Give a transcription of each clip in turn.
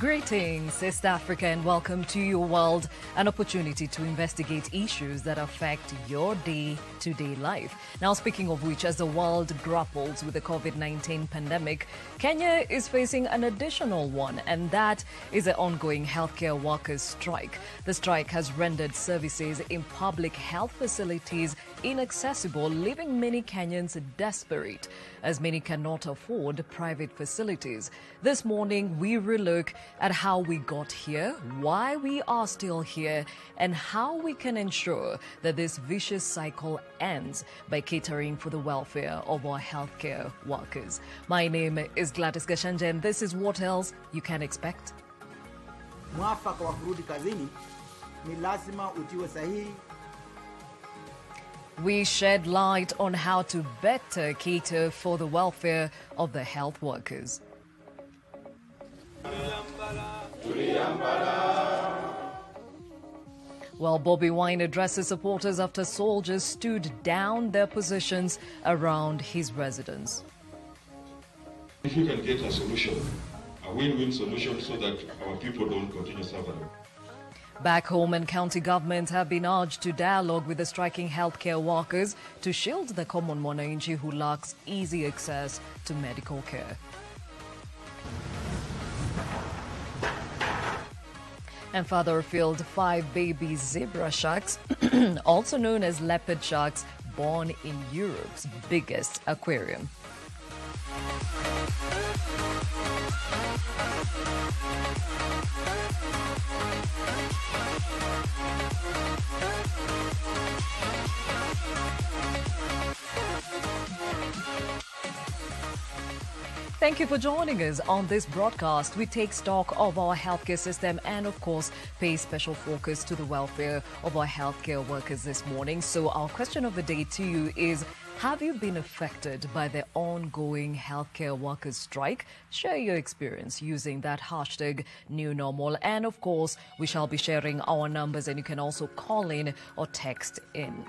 Greetings, East Africa, and welcome to your world, an opportunity to investigate issues that affect your day to day life. Now, speaking of which, as the world grapples with the COVID 19 pandemic, Kenya is facing an additional one, and that is the ongoing healthcare workers' strike. The strike has rendered services in public health facilities inaccessible, leaving many Kenyans desperate as many cannot afford private facilities. This morning, we relook at how we got here, why we are still here, and how we can ensure that this vicious cycle ends by catering for the welfare of our healthcare workers. My name is Gladys Gachanja, and this is what else you can expect. Mwafaka wa kurudi kazini ni lazima utiwe sahihi We shed light on how to better cater for the welfare of the health workers. Well, Bobby Wine addresses supporters after soldiers stood down their positions around his residence. If we can get a solution, a win-win solution so that our people don't continue suffering. Back home and county governments have been urged to dialogue with the striking healthcare workers to shield the common mwananchi who lacks easy access to medical care. And further afield, five baby zebra sharks, also known as leopard sharks, born in Europe's biggest aquarium. Thank you for joining us on this broadcast. We take stock of our healthcare system and, of course, pay special focus to the welfare of our healthcare workers this morning. So, our question of the day to you is Have you been affected by the ongoing healthcare workers' strike? Share your experience using that hashtag new normal. And, of course, we shall be sharing our numbers, and you can also call in or text in.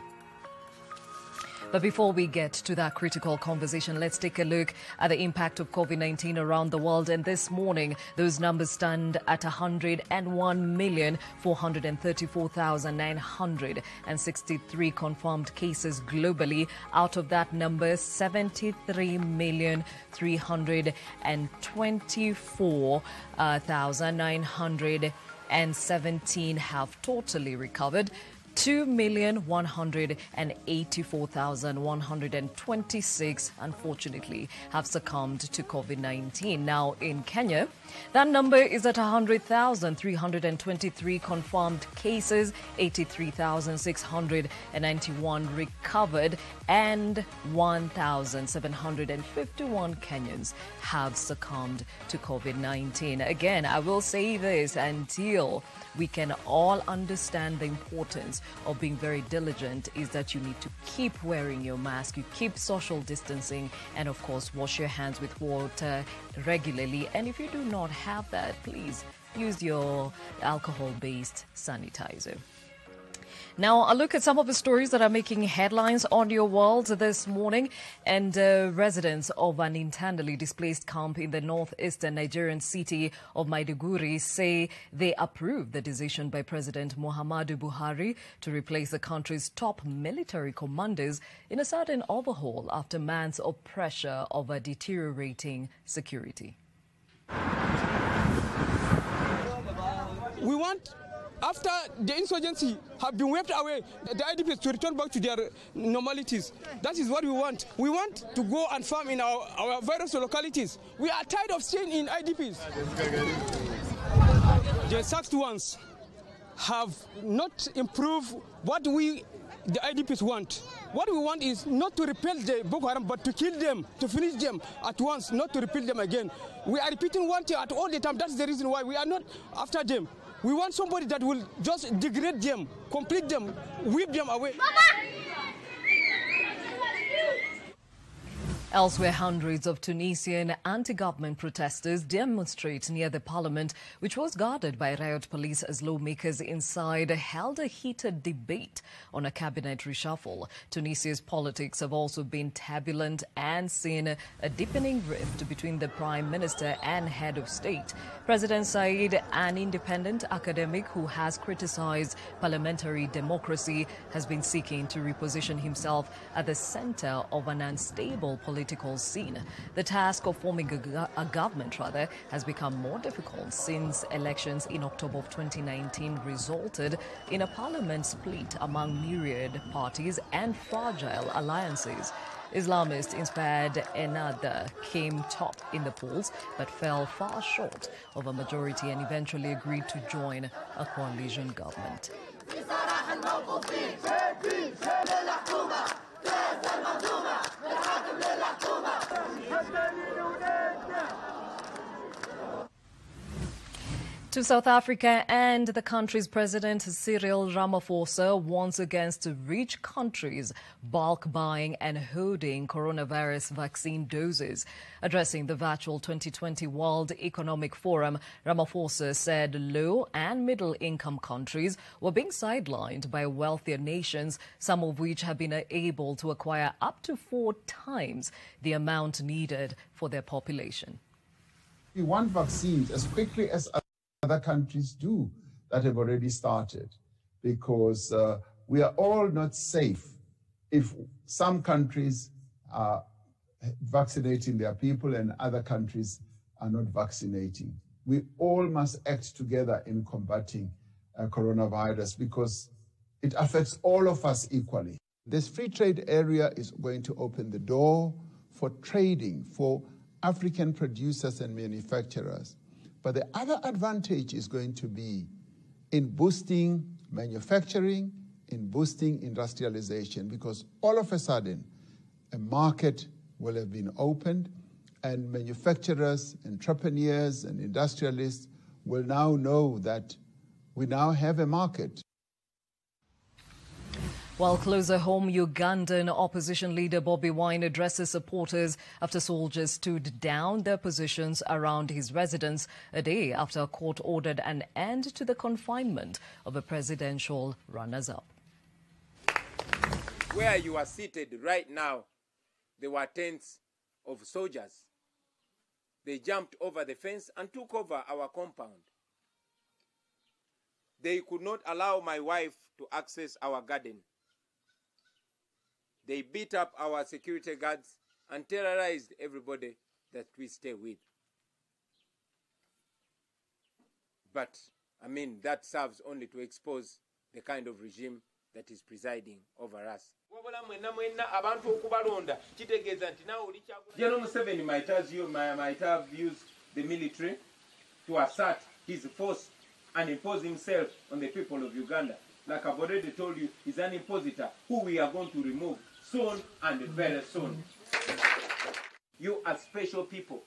But before we get to that critical conversation, let's take a look at the impact of COVID 19 around the world. And this morning, those numbers stand at 101,434,963 confirmed cases globally. Out of that number, 73,324,917 have totally recovered. 2,184,126, unfortunately, have succumbed to COVID 19. Now, in Kenya, that number is at 100,323 confirmed cases, 83,691 recovered, and 1,751 Kenyans have succumbed to COVID 19. Again, I will say this until we can all understand the importance of being very diligent is that you need to keep wearing your mask, you keep social distancing, and of course, wash your hands with water regularly. And if you do not have that, please use your alcohol based sanitizer. Now, a look at some of the stories that are making headlines on your world this morning. And uh, residents of an internally displaced camp in the northeastern Nigerian city of Maiduguri say they approve the decision by President Muhammadu Buhari to replace the country's top military commanders in a sudden overhaul after months of pressure over deteriorating security. We want after the insurgency have been wiped away, the IDPs to return back to their normalities. That is what we want. We want to go and farm in our, our various localities. We are tired of staying in IDPs. The sacked ones have not improved what we, the IDPs, want. What we want is not to repel the Boko Haram, but to kill them, to finish them at once, not to repeal them again. We are repeating one thing at all the time. That's the reason why we are not after them. We want somebody that will just degrade them, complete them, whip them away. Elsewhere, hundreds of Tunisian anti-government protesters demonstrate near the parliament, which was guarded by riot police as lawmakers inside held a heated debate on a cabinet reshuffle. Tunisia's politics have also been turbulent and seen a deepening rift between the prime minister and head of state. President Said, an independent academic who has criticized parliamentary democracy, has been seeking to reposition himself at the center of an unstable political political scene. The task of forming a, a government, rather, has become more difficult since elections in October of 2019 resulted in a parliament split among myriad parties and fragile alliances. Islamist inspired Ennahda came top in the polls but fell far short of a majority and eventually agreed to join a coalition government. هدانا المنظومة من الحاكم للحكومة. هدانا لولادنا To South Africa and the country's president Cyril Ramaphosa warns against rich countries bulk buying and hoarding coronavirus vaccine doses. Addressing the virtual 2020 World Economic Forum, Ramaphosa said low and middle income countries were being sidelined by wealthier nations, some of which have been able to acquire up to four times the amount needed for their population. We want vaccines as quickly as other countries do that have already started because uh, we are all not safe if some countries are vaccinating their people and other countries are not vaccinating. We all must act together in combating uh, coronavirus because it affects all of us equally. This free trade area is going to open the door for trading for African producers and manufacturers but the other advantage is going to be in boosting manufacturing, in boosting industrialization, because all of a sudden, a market will have been opened, and manufacturers, entrepreneurs, and industrialists will now know that we now have a market. While closer home, Ugandan opposition leader Bobby Wine addresses supporters after soldiers stood down their positions around his residence a day after a court ordered an end to the confinement of a presidential runners-up. Where you are seated right now, there were tents of soldiers. They jumped over the fence and took over our compound. They could not allow my wife to access our garden. They beat up our security guards and terrorized everybody that we stay with. But, I mean, that serves only to expose the kind of regime that is presiding over us. General Museveni might, might have used the military to assert his force and impose himself on the people of Uganda. Like I've already told you, he's an impositor who we are going to remove soon and very soon. You are special people.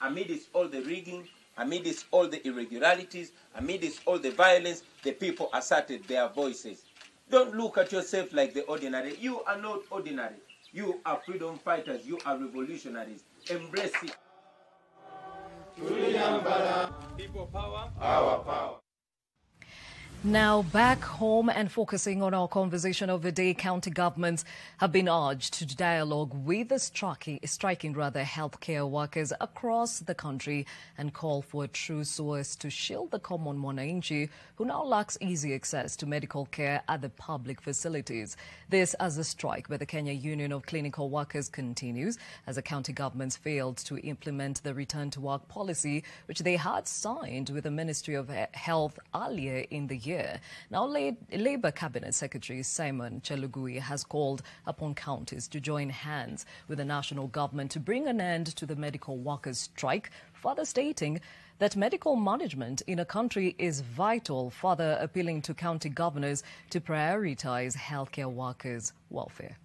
Amidst all the rigging, amidst all the irregularities, amidst all the violence, the people asserted their voices. Don't look at yourself like the ordinary. You are not ordinary. You are freedom fighters. You are revolutionaries. Embrace it. People power. Our power. Now back home and focusing on our conversation of the day, county governments have been urged to dialogue with the striking, striking rather healthcare workers across the country and call for a true source to shield the common mwananchi who now lacks easy access to medical care at the public facilities. This as the strike by the Kenya Union of Clinical Workers continues as the county governments failed to implement the return to work policy which they had signed with the Ministry of Health earlier in the year year. Now, Labour Cabinet Secretary Simon Chelugui has called upon counties to join hands with the national government to bring an end to the medical workers' strike, further stating that medical management in a country is vital, further appealing to county governors to prioritize healthcare workers' welfare.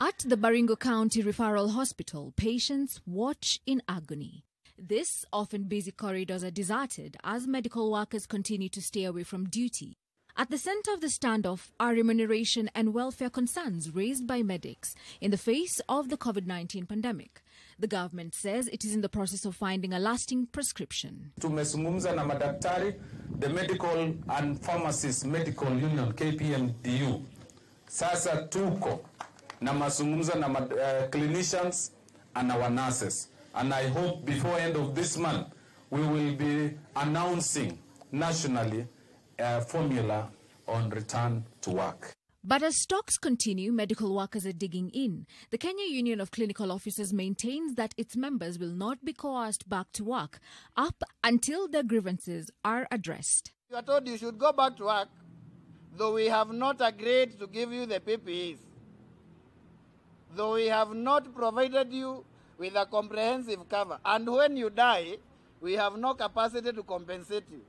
At the Baringo County Referral Hospital, patients watch in agony. This often busy corridors are deserted as medical workers continue to stay away from duty At the center of the standoff are remuneration and welfare concerns raised by medics in the face of the COVID 19 pandemic. The government says it is in the process of finding a lasting prescription. Tumezungumza na madaktari, the Medical and Pharmacists Medical Union KPMDU. Sasa tuko na mazungumzo na uh, clinicians and our nurses. And I hope before end of this month we will be announcing nationally a formula on return to work. But as talks continue, medical workers are digging in. The Kenya Union of Clinical Officers maintains that its members will not be coerced back to work up until their grievances are addressed. You are told you should go back to work, though we have not agreed to give you the PPEs, though we have not provided you with a comprehensive cover, and when you die, we have no capacity to compensate you.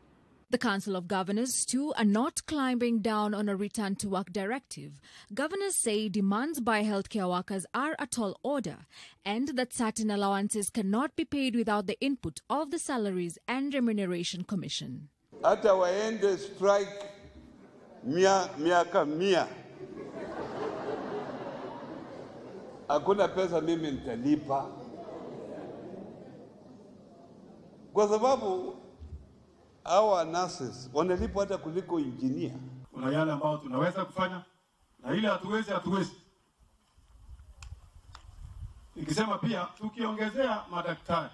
The Council of Governors, too, are not climbing down on a return to work directive. Governors say demands by healthcare workers are a tall order and that certain allowances cannot be paid without the input of the Salaries and Remuneration Commission. Hata waende strike mia, miaka mia, hakuna pesa mimi nitalipa kwa sababu hawa nurses wanalipa hata kuliko injinia. Kuna yale ambayo tunaweza kufanya na ile hatuwezi, hatuwezi. Nikisema pia tukiongezea madaktari,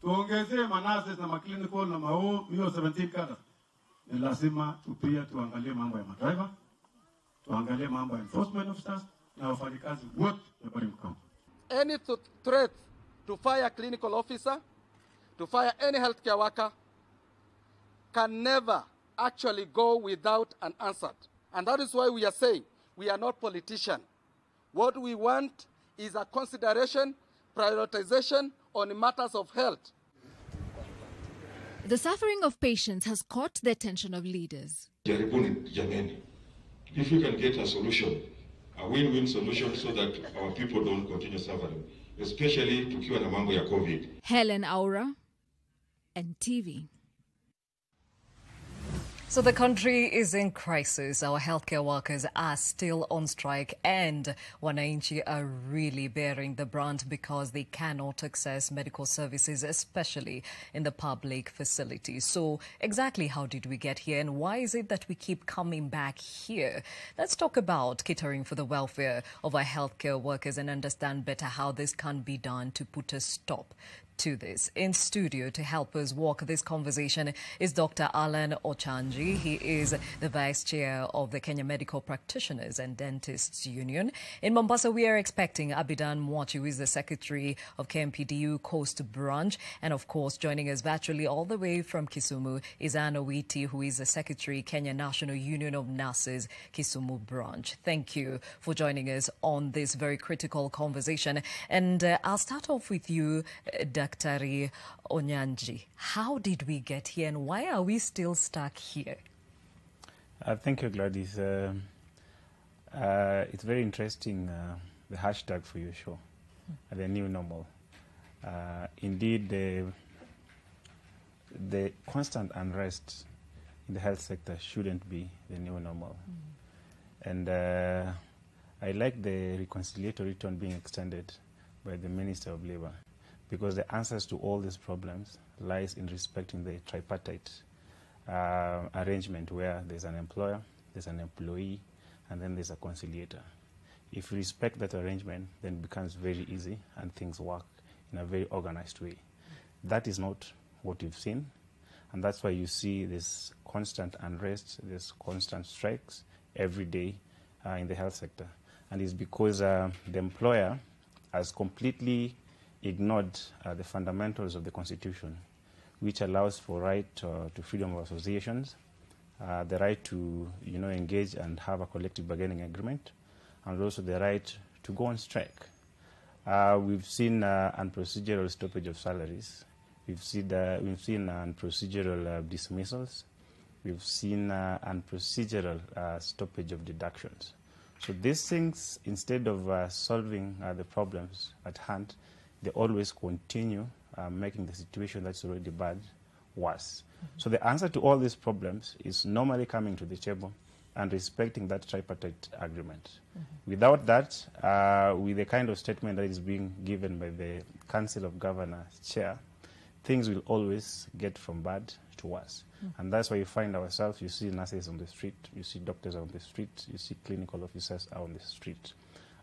tuongezee manurses na maclinical na mao mio 17 kada, ni lazima tupia tuangalie mambo ya madriver, tuangalie mambo ya enforcement officers na wafanyikazi wote ya Baringo Any threat to fire clinical officer, to fire any healthcare worker can never actually go without an answer. And that is why we are saying we are not politicians. What we want is a consideration, prioritization on matters of health. The suffering of patients has caught the attention of leaders. Jaribuni jameni. If you can get a solution, a win-win solution so that our people don't continue suffering, especially tukiwa na mambo ya COVID. Helen Aura, NTV. So the country is in crisis. Our healthcare workers are still on strike and Wananchi are really bearing the brunt because they cannot access medical services, especially in the public facilities. So exactly how did we get here and why is it that we keep coming back here? Let's talk about catering for the welfare of our healthcare workers and understand better how this can be done to put a stop to this. In studio to help us walk this conversation is Dr. Alan Ochanji. He is the Vice Chair of the Kenya Medical Practitioners and Dentists Union. In Mombasa, we are expecting Abidan Mwachi, who is the Secretary of KMPDU Coast Branch. And of course, joining us virtually all the way from Kisumu is Anna Witi, who is the Secretary, Kenya National Union of Nurses, Kisumu Branch. Thank you for joining us on this very critical conversation. And uh, I'll start off with you, uh, Daktari Onyanji. How did we get here and why are we still stuck here? Uh, thank you, Gladys. Uh, uh, it's very interesting, uh, the hashtag for your show, mm. the new normal. Uh, indeed, the, the constant unrest in the health sector shouldn't be the new normal. Mm. And uh, I like the reconciliatory tone being extended by the Minister of Labor because the answers to all these problems lies in respecting the tripartite uh, arrangement where there's an employer, there's an employee, and then there's a conciliator. If you respect that arrangement, then it becomes very easy and things work in a very organized way. That is not what we've seen, and that's why you see this constant unrest, this constant strikes every day uh, in the health sector. And it's because uh, the employer has completely ignored uh, the fundamentals of the Constitution, which allows for right uh, to freedom of associations, uh, the right to you know, engage and have a collective bargaining agreement, and also the right to go on strike. Uh, we've seen uh, unprocedural stoppage of salaries. We've seen, uh, we've seen unprocedural dismissals. We've seen unprocedural stoppage of deductions. So these things, instead of solving the problems at hand, they always continue uh, making the situation that's already bad worse. So the answer to all these problems is normally coming to the table and respecting that tripartite agreement. Without that, uh, with the kind of statement that is being given by the Council of Governors chair, things will always get from bad to worse. And that's why you find ourselves, you see nurses on the street, you see doctors on the street, you see clinical officers on the street.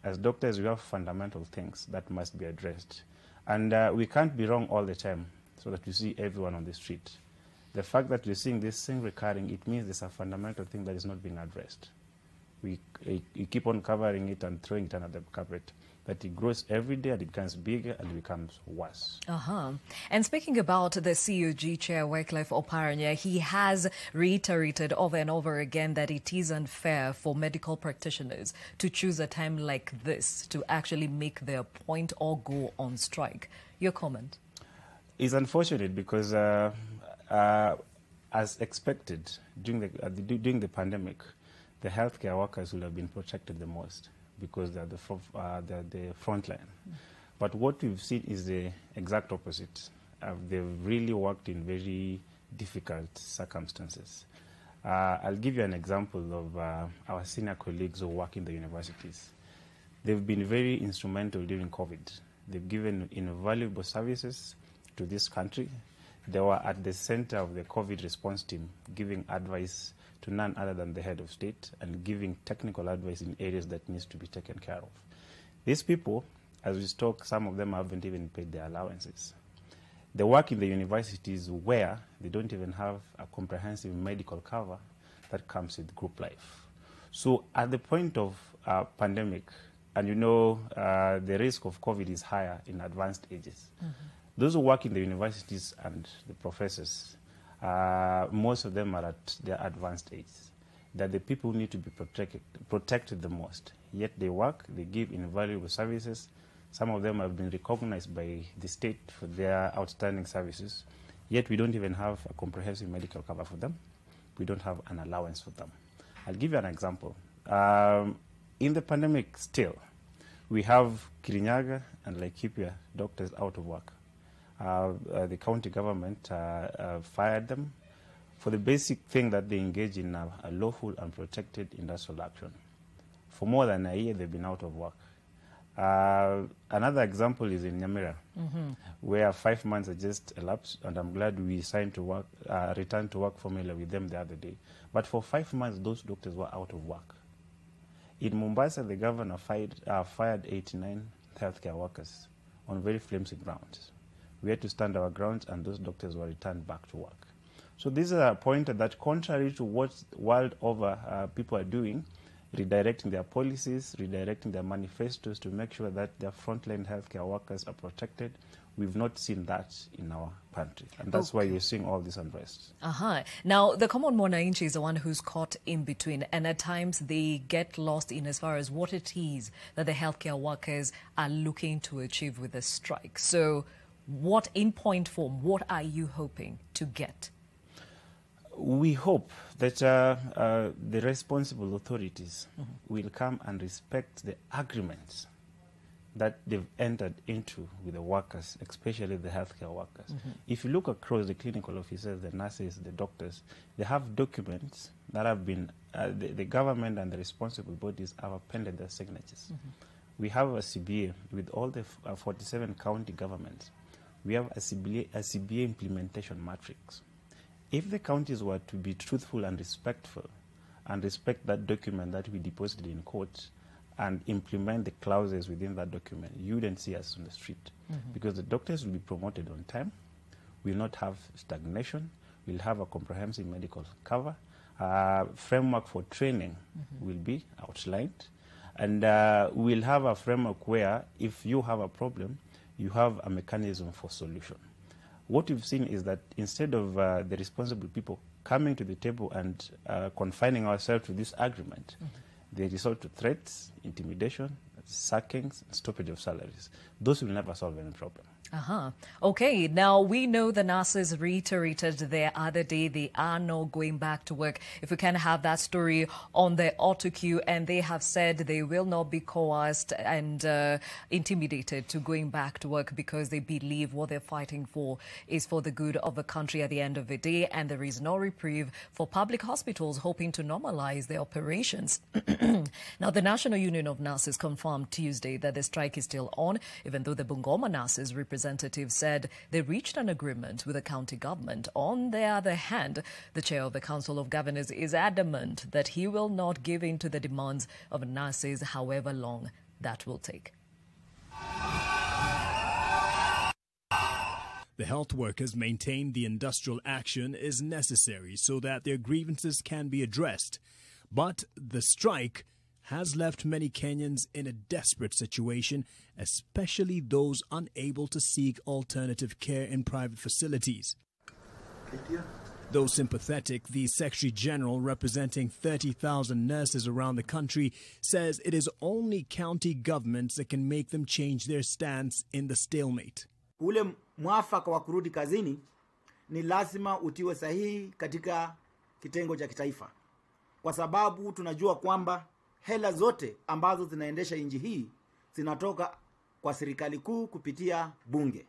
As doctors, we have fundamental things that must be addressed. And uh, we can't be wrong all the time so that we see everyone on the street. The fact that we're seeing this thing recurring, it means there's a fundamental thing that is not being addressed. We, we keep on covering it and throwing it under the carpet. That it grows every day and it becomes bigger and it becomes worse. Uh-huh. And speaking about the COG chair, Wycliffe Oparanya, he has reiterated over and over again that it is unfair for medical practitioners to choose a time like this to actually make their point or go on strike. Your comment? It's unfortunate because, uh, uh, as expected, during the, uh, the, during the pandemic, the healthcare workers will have been protected the most because they're the, uh, they're the front line. But what we've seen is the exact opposite. Uh, they've really worked in very difficult circumstances. Uh, I'll give you an example of uh, our senior colleagues who work in the universities. They've been very instrumental during COVID. They've given invaluable services to this country. They were at the center of the COVID response team, giving advice to none other than the head of state and giving technical advice in areas that needs to be taken care of. These people, as we talk, some of them haven't even paid their allowances. They work in the universities where they don't even have a comprehensive medical cover that comes with group life. So at the point of uh, pandemic, and you know uh, the risk of COVID is higher in advanced ages. Those who work in the universities and the professors, uh, most of them are at their advanced age. That the people need to be protected, protected the most. Yet they work, they give invaluable services. Some of them have been recognized by the state for their outstanding services. Yet we don't even have a comprehensive medical cover for them. We don't have an allowance for them. I'll give you an example. Um, in the pandemic, still, we have Kirinyaga and Laikipia doctors out of work. Uh, uh, the county government uh, uh, fired them for the basic thing that they engage in a, a lawful and protected industrial action. For more than a year, they've been out of work. Uh, another example is in Nyamira, Mhm. where five months are just elapsed, and I'm glad we signed to work, uh, returned to work formula with them the other day. But for five months, those doctors were out of work. In Mombasa, the governor fired, uh, fired 89 healthcare workers on very flimsy grounds. We had to stand our grounds, and those doctors were returned back to work. So this is a point that, contrary to what world over uh, people are doing, redirecting their policies, redirecting their manifestos to make sure that their frontline healthcare workers are protected, we've not seen that in our country, and that's why you're seeing all this unrest. Uh-huh. Now, the common Mwananchi is the one who's caught in between, and at times they get lost in as far as what it is that the healthcare workers are looking to achieve with the strike. So, what, in point form, what are you hoping to get? We hope that uh, uh, the responsible authorities will come and respect the agreements that they've entered into with the workers, especially the healthcare workers. Mhm. If you look across the clinical officers, the nurses, the doctors, they have documents that have been, uh, the, the government and the responsible bodies have appended their signatures. We have a CBA with all the uh, 47 county governments. We have a CBA, a CBA implementation matrix. If the counties were to be truthful and respectful and respect that document that we deposited in court and implement the clauses within that document, you wouldn't see us on the street Mhm. because the doctors will be promoted on time, will not have stagnation, will have a comprehensive medical cover, uh, framework for training will be outlined, and uh, we'll have a framework where if you have a problem, you have a mechanism for solution. What we've seen is that instead of uh, the responsible people coming to the table and uh, confining ourselves to this agreement, they resort to threats, intimidation, sackings, and stoppage of salaries. Those will never solve any problem. Uh-huh. Okay, now we know the nurses reiterated the other day they are not going back to work. If we can have that story on the autocue, and they have said they will not be coerced and uh, intimidated to going back to work because they believe what they're fighting for is for the good of the country at the end of the day, and there is no reprieve for public hospitals hoping to normalize their operations. now, the National Union of Nurses confirmed Tuesday that the strike is still on, even though the Bungoma nurses representative said they reached an agreement with the county government. On the other hand, the chair of the Council of Governors is adamant that he will not give in to the demands of nurses, however long that will take. The health workers maintain the industrial action is necessary so that their grievances can be addressed. But the strike has left many Kenyans in a desperate situation, especially those unable to seek alternative care in private facilities. Though sympathetic, the Secretary General, representing 30,000 nurses around the country, says it is only county governments that can make them change their stance in the stalemate. ule mwafaka wa kurudi kazini ni lazima utiwe sahihi katika kitengo cha kitaifa, kwa sababu tunajua kwamba hela zote ambazo zinaendesha nchi hii zinatoka kwa serikali kuu kupitia bunge.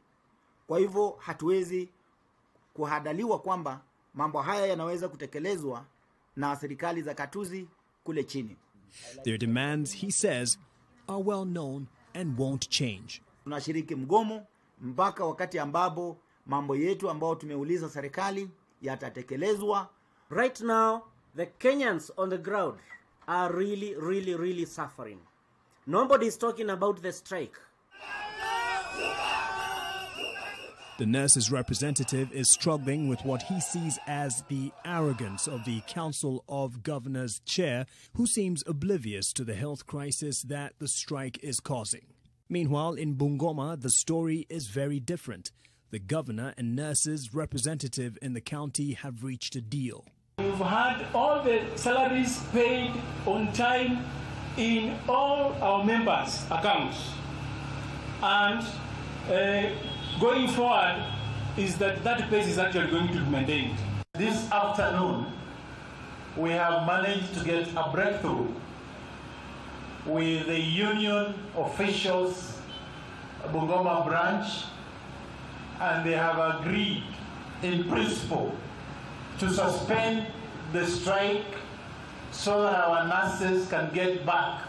Kwa hivyo hatuwezi kuhadaliwa kwamba mambo haya yanaweza kutekelezwa na serikali za katuzi kule chini. Their demands, he says, are well known and won't change. Tunashiriki mgomo mpaka wakati ambapo mambo yetu ambayo tumeuliza serikali yatatekelezwa. Right now, the Kenyans on the ground are really, really, really suffering. Nobody is talking about the strike. The nurses' representative is struggling with what he sees as the arrogance of the Council of Governors chair, who seems oblivious to the health crisis that the strike is causing. Meanwhile, in Bungoma, the story is very different. The governor and nurses' representative in the county have reached a deal. We've had all the salaries paid on time in all our members' accounts. And uh, going forward is that that pace is actually going to be maintained. This afternoon, we have managed to get a breakthrough with the union officials, Bungoma branch, and they have agreed in principle to suspend the strike so that our nurses can get back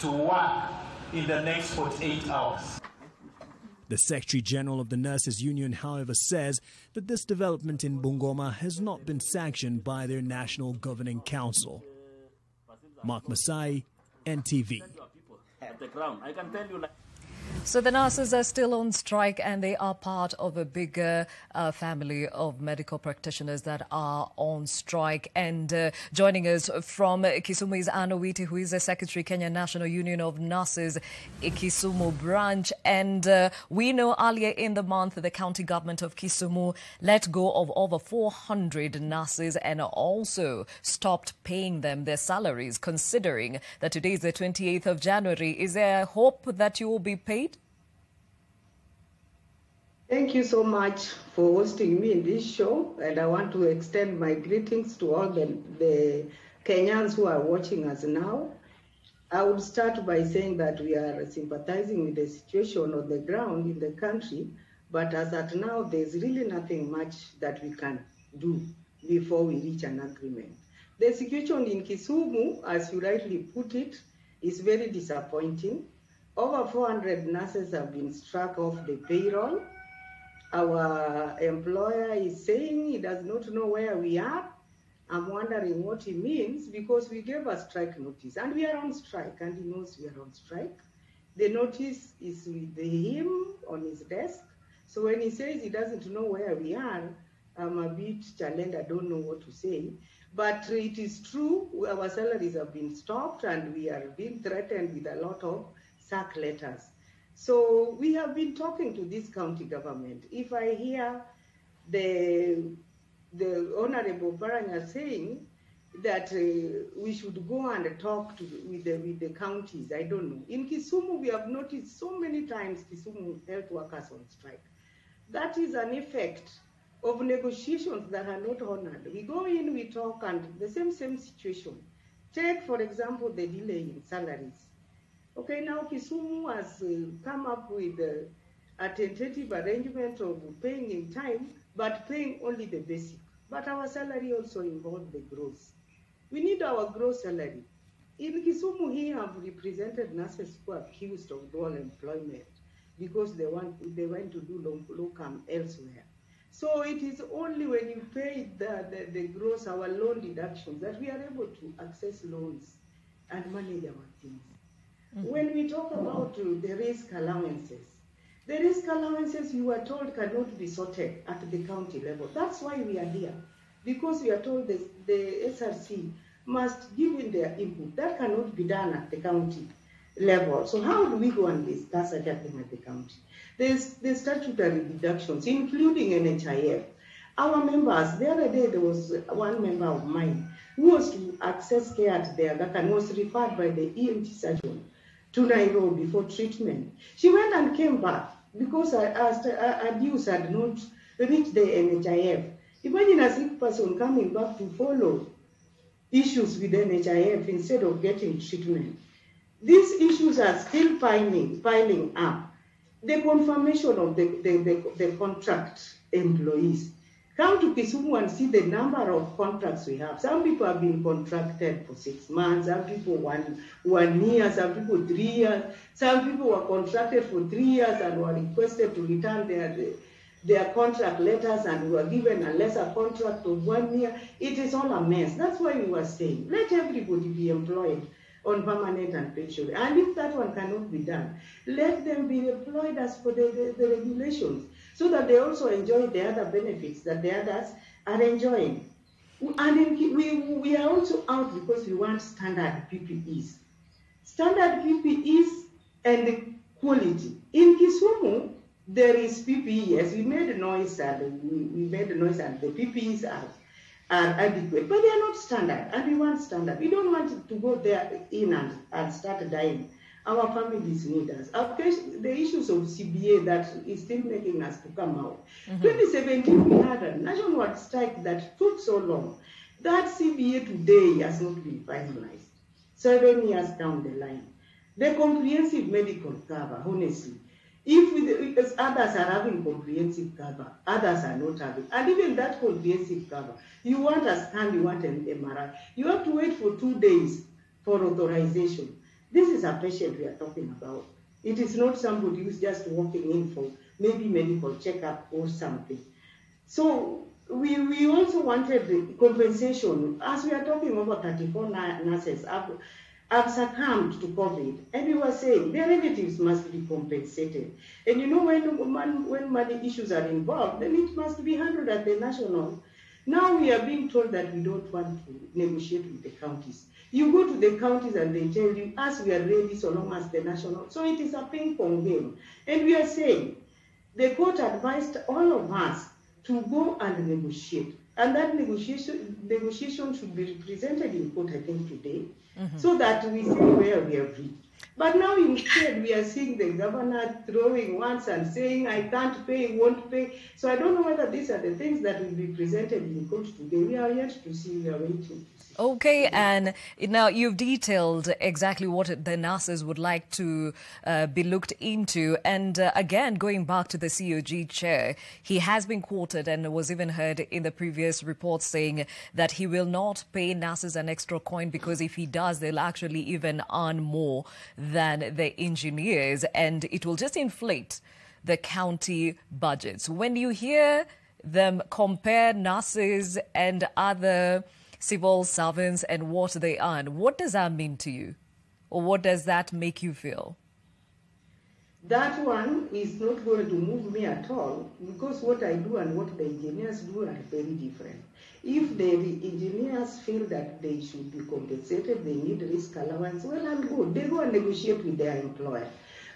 to work in the next 48 hours. The Secretary General of the Nurses Union, however, says that this development in Bungoma has not been sanctioned by their National Governing Council. Mark Masai, NTV. So the nurses are still on strike and they are part of a bigger uh, family of medical practitioners that are on strike. And uh, joining us from Kisumu is Anna Witi, who is the Secretary, Kenya National Union of Nurses, Kisumu branch. And uh, we know earlier in the month, the county government of Kisumu let go of over 400 nurses and also stopped paying them their salaries, considering that today is the 28th of January. Is there hope that you will be paid? Thank you so much for hosting me in this show, and I want to extend my greetings to all the, the Kenyans who are watching us now. I would start by saying that we are sympathizing with the situation on the ground in the country, but as at now, there's really nothing much that we can do before we reach an agreement. The situation in Kisumu, as you rightly put it, is very disappointing. Over 400 nurses have been struck off the payroll. Our employer is saying he does not know where we are. I'm wondering what he means because we gave a strike notice and we are on strike and he knows we are on strike. The notice is with him on his desk. So when he says he doesn't know where we are, I'm a bit challenged. I don't know what to say. But it is true, our salaries have been stopped and we are being threatened with a lot of sack letters. So we have been talking to this county government. If I hear the the Honorable Oparanya saying that uh, we should go and talk to, with, the, with the counties. I don't know. In Kisumu, we have noticed so many times Kisumu health workers on strike. That is an effect of negotiations that are not honored. We go in, we talk, and the same same situation. Take, for example, the delay in salaries. Okay, now Kisumu has uh, come up with uh, a tentative arrangement of paying in time, but paying only the basic. But our salary also involves the gross. We need our gross salary. In Kisumu, here have represented nurses who are accused of dual employment because they want they went to do lo- locum elsewhere. So it is only when you pay the, the, the gross, our loan deductions, that we are able to access loans and manage our things. When we talk about uh, the risk allowances, the risk allowances you are told cannot be sorted at the county level. That's why we are here, because we are told the, the SRC must give in their input. That cannot be done at the county level. So how do we go and discuss such a thing at the county? There's the statutory deductions, including NHIF. Our members, the other day there was one member of mine who was to access care at the Aga Khan was referred by the ENT surgeon to Nairobi for treatment. She went and came back because her, her, dues had not reached the NHIF. Imagine a sick person coming back to follow issues with NHIF instead of getting treatment. These issues are still piling, piling up. The confirmation of the, the, the, the contract employees. Come to Kisumu and see the number of contracts we have. Some people have been contracted for six months, some people one, one year, some people three years, some people were contracted for three years and were requested to return their, their contract letters and were given a lesser contract of one year. It is all a mess. That's why we were saying, let everybody be employed on permanent and pension. And if that one cannot be done, let them be employed as per the, the, the regulations so that they also enjoy the other benefits that the others are enjoying. And in, we, we are also out because we want standard PPEs. Standard PPEs and quality. In Kisumu, there is PPE. Yes, we made a noise and we, we made noise and the PPEs are are adequate, but they are not standard, and we want standard. We don't want to go there in and, and start dying. Our families need us. The issues of CBA that is still making us to come out. Mhm. 2017, we had a nationwide strike that took so long. That CBA today has not been finalized. Seven years down the line. The comprehensive medical cover, honestly, if, we, if others are having comprehensive cover, others are not having, and even that comprehensive cover, you want a scan, you want an MRI, you have to wait for two days for authorization. This is a patient we are talking about. It is not somebody who's just walking in for maybe medical checkup or something. So we, we also wanted compensation. As we are talking about 34 nurses have, have succumbed to COVID, and we were saying their relatives must be compensated. And you know, when, when, when money issues are involved, then it must be handled at the national. Now we are being told that we don't want to negotiate with the counties. You go to the counties and they tell you, as we are ready, so long as the national. So it is a ping pong game. And we are saying, the court advised all of us to go and negotiate. And that negotiation, negotiation should be represented in court, I think, today, Mhm. so that we see where we have reached. But now instead, we are seeing the governor throwing once and saying, I can't pay, won't pay. So I don't know whether these are the things that will be presented in court today. We are yet to see, we are waiting. Okay, and now you've detailed exactly what the nurses would like to uh, be looked into. And uh, again, going back to the COG chair, he has been quoted and was even heard in the previous report saying that he will not pay nurses an extra coin because if he does, they'll actually even earn more than the engineers and it will just inflate the county budgets. When you hear them compare nurses and other civil servants and what they earn, what does that mean to you? Or what does that make you feel? That one is not going to move me at all because what I do and what the engineers do are very different. If the engineers feel that they should be compensated, they need risk allowance, well and good. They go and negotiate with their employer.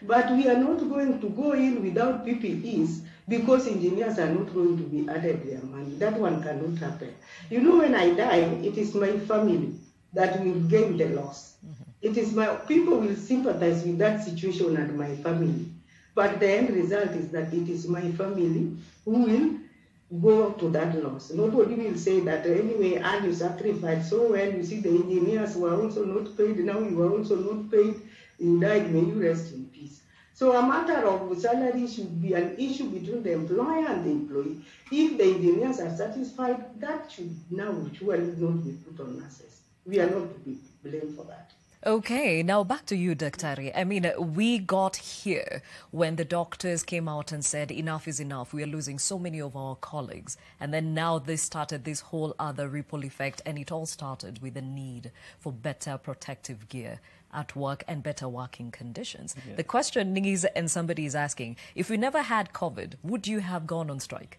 But we are not going to go in without PPEs because engineers are not going to be added their money. That one cannot happen. You know, when I die, it is my family that will gain the loss. Mm-hmm. It is my people will sympathize with that situation and my family. But the end result is that it is my family who will go to that loss. Nobody will say that anyway, and you sacrificed so well. You see, the engineers were also not paid. Now you are also not paid. You died. May you rest in peace. So a matter of salary should be an issue between the employer and the employee. If the engineers are satisfied, that should now surely not be put on nurses. We are not to be blamed for that. Okay, now back to you, Daktari. I mean, we got here when the doctors came out and said, enough is enough. We are losing so many of our colleagues. And then now this started this whole other ripple effect, and it all started with the need for better protective gear at work and better working conditions. Yeah. The question is, and somebody is asking, if we never had COVID, would you have gone on strike?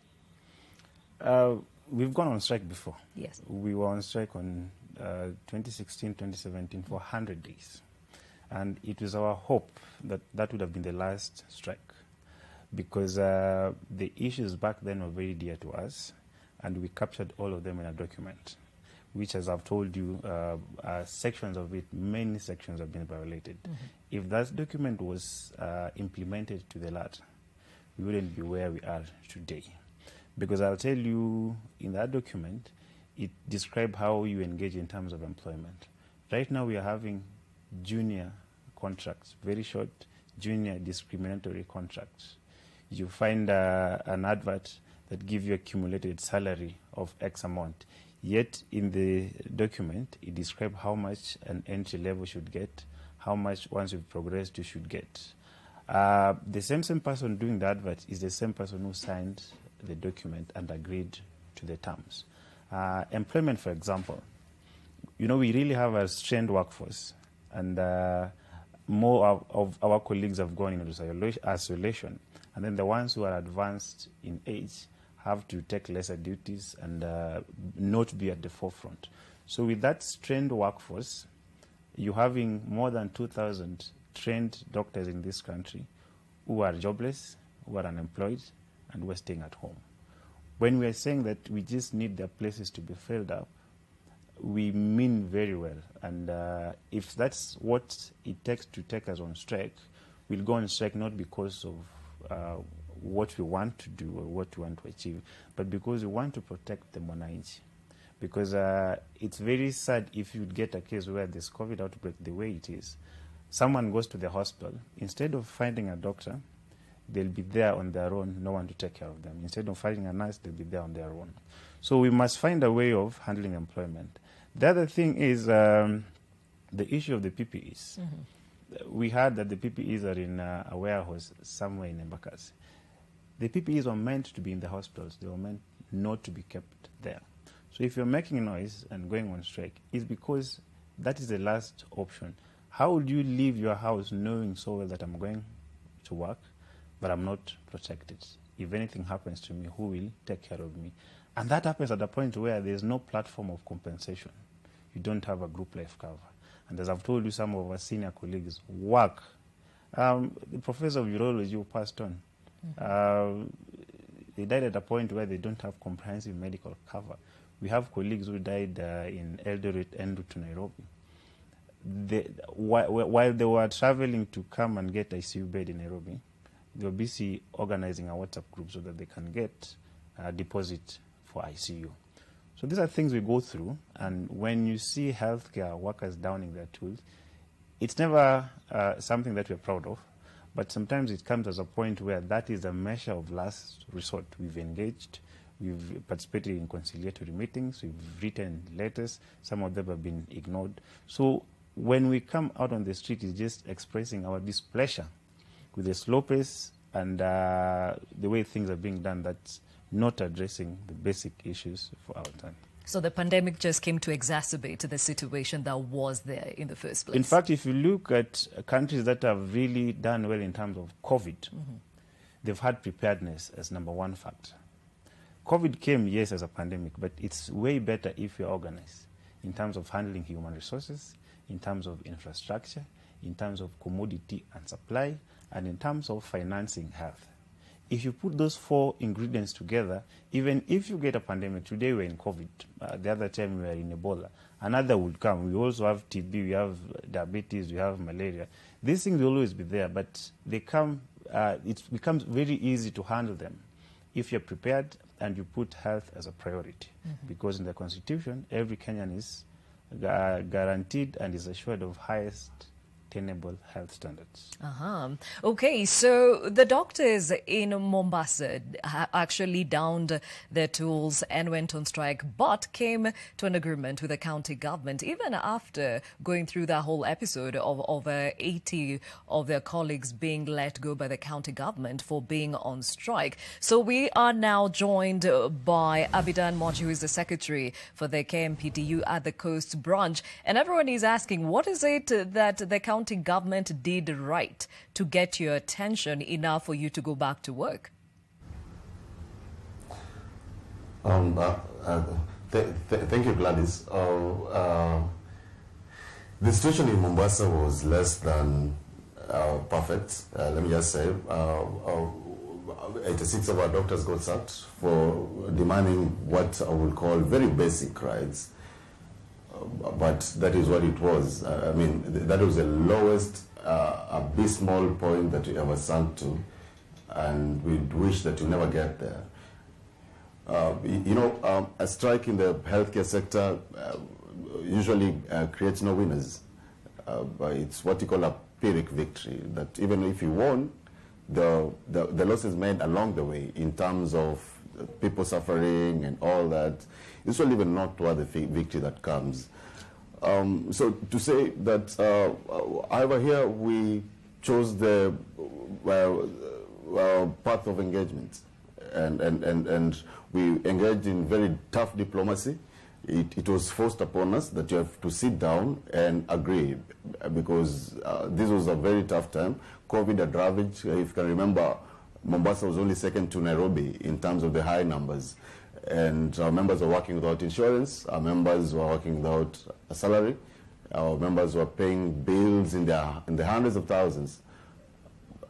Uh, we've gone on strike before. Yes. We were on strike on 2016, 2017 for 100 days. And it was our hope that that would have been the last strike because uh, the issues back then were very dear to us and we captured all of them in a document, which, as I've told you, uh, uh, sections of it, many sections have been violated. If that document was uh, implemented to the letter, we wouldn't be where we are today. Because I'll tell you, in that document, it describes how you engage in terms of employment. Right now, we are having junior contracts, very short junior discriminatory contracts. You find uh, an advert that gives you a cumulated salary of X amount. Yet in the document, it describes how much an entry level should get, how much once you've progressed you should get. Uh, the same same person doing the advert is the same person who signed the document and agreed to the terms. Uh, employment, for example, you know, we really have a strained workforce, and uh, more of, of our colleagues have gone into isolation, and then the ones who are advanced in age have to take lesser duties and uh, not be at the forefront. So, with that strained workforce, you're having more than 2,000 trained doctors in this country who are jobless, who are unemployed, and who are staying at home. When we are saying that we just need their places to be filled up, we mean very well. And uh, if that's what it takes to take us on strike, we'll go on strike not because of uh, what we want to do or what we want to achieve, but because we want to protect the mwananchi. Because uh, it's very sad if you get a case where there's COVID outbreak the way it is. Someone goes to the hospital, instead of finding a doctor, they'll be there on their own, no one to take care of them. Instead of finding a nurse, they'll be there on their own. So we must find a way of handling employment. The other thing is um, the issue of the PPEs. We heard that the PPEs are in uh, a warehouse somewhere in Embakasi. The PPEs were meant to be in the hospitals. They were meant not to be kept there. So if you're making noise and going on strike, it's because that is the last option. How would you leave your house knowing so well that I'm going to work, but I'm not protected? If anything happens to me, who will take care of me? And that happens at a point where there's no platform of compensation. You don't have a group life cover. And as I've told you, some of our senior colleagues work. Um, the professor of urology who passed on, uh, they died at a point where they don't have comprehensive medical cover. We have colleagues who died uh, in Eldoret en route to Nairobi. They, while, while they were traveling to come and get ICU bed in Nairobi, they were busy organizing a WhatsApp group so that they can get a deposit for ICU. So these are things we go through, and when you see healthcare workers downing their tools, it's never uh, something that we're proud of, but sometimes it comes as a point where that is a measure of last resort. We've engaged, we've participated in conciliatory meetings, we've written letters, some of them have been ignored. So when we come out on the street, it's just expressing our displeasure with the slow pace and uh, the way things are being done that's not addressing the basic issues for our time. So the pandemic just came to exacerbate the situation that was there in the first place. In fact, if you look at countries that have really done well in terms of COVID, Mhm. they've had preparedness as number one factor. COVID came, yes, as a pandemic, but it's way better if you're organized in terms of handling human resources, in terms of infrastructure, in terms of commodity and supply, and in terms of financing health. If you put those four ingredients together, even if you get a pandemic, today we're in COVID, uh, the other time we were in Ebola, another would come. We also have TB, we have diabetes, we have malaria. These things will always be there, but they come, uh, it becomes very easy to handle them if you're prepared and you put health as a priority. Mhm. Because in the Constitution, every Kenyan is gu- guaranteed and is assured of highest health standards. Uh-huh. Okay, so the doctors in Mombasa actually downed their tools and went on strike, but came to an agreement with the county government, even after going through that whole episode of over 80 of their colleagues being let go by the county government for being on strike. So we are now joined by Abidan Mwachi, who is the secretary for the KMPDU at the Coast Branch. And everyone is asking, what is it that the county government did right to get your attention enough for you to go back to work? Um, uh, uh, th- th- thank you, Gladys. Uh, uh, the situation in Mombasa was less than uh, perfect. Uh, let me just say, uh, uh, 86 of our doctors got sacked for demanding what I will call very basic rights. Uh, but that is what it was. Uh, I mean, th- that was the lowest uh, abysmal point that we ever sunk to, and we wish that we never get there. Uh, you know, um, a strike in the healthcare sector uh, usually uh, creates no winners. It's what you call a pyrrhic victory, that even if you won, the, the, the losses made along the way in terms of people suffering and all that, it's not even not worth the victory that comes. Um, so to say that, uh, uh, however, here we chose the uh, uh, path of engagement, and, and, and, and we engaged in very tough diplomacy. It, it was forced upon us that you have to sit down and agree because uh, this was a very tough time. COVID had ravaged. If you can remember, Mombasa was only second to Nairobi in terms of the high numbers. And our members were working without insurance, our members were working without a salary, our members were paying bills in, their, in the hundreds of thousands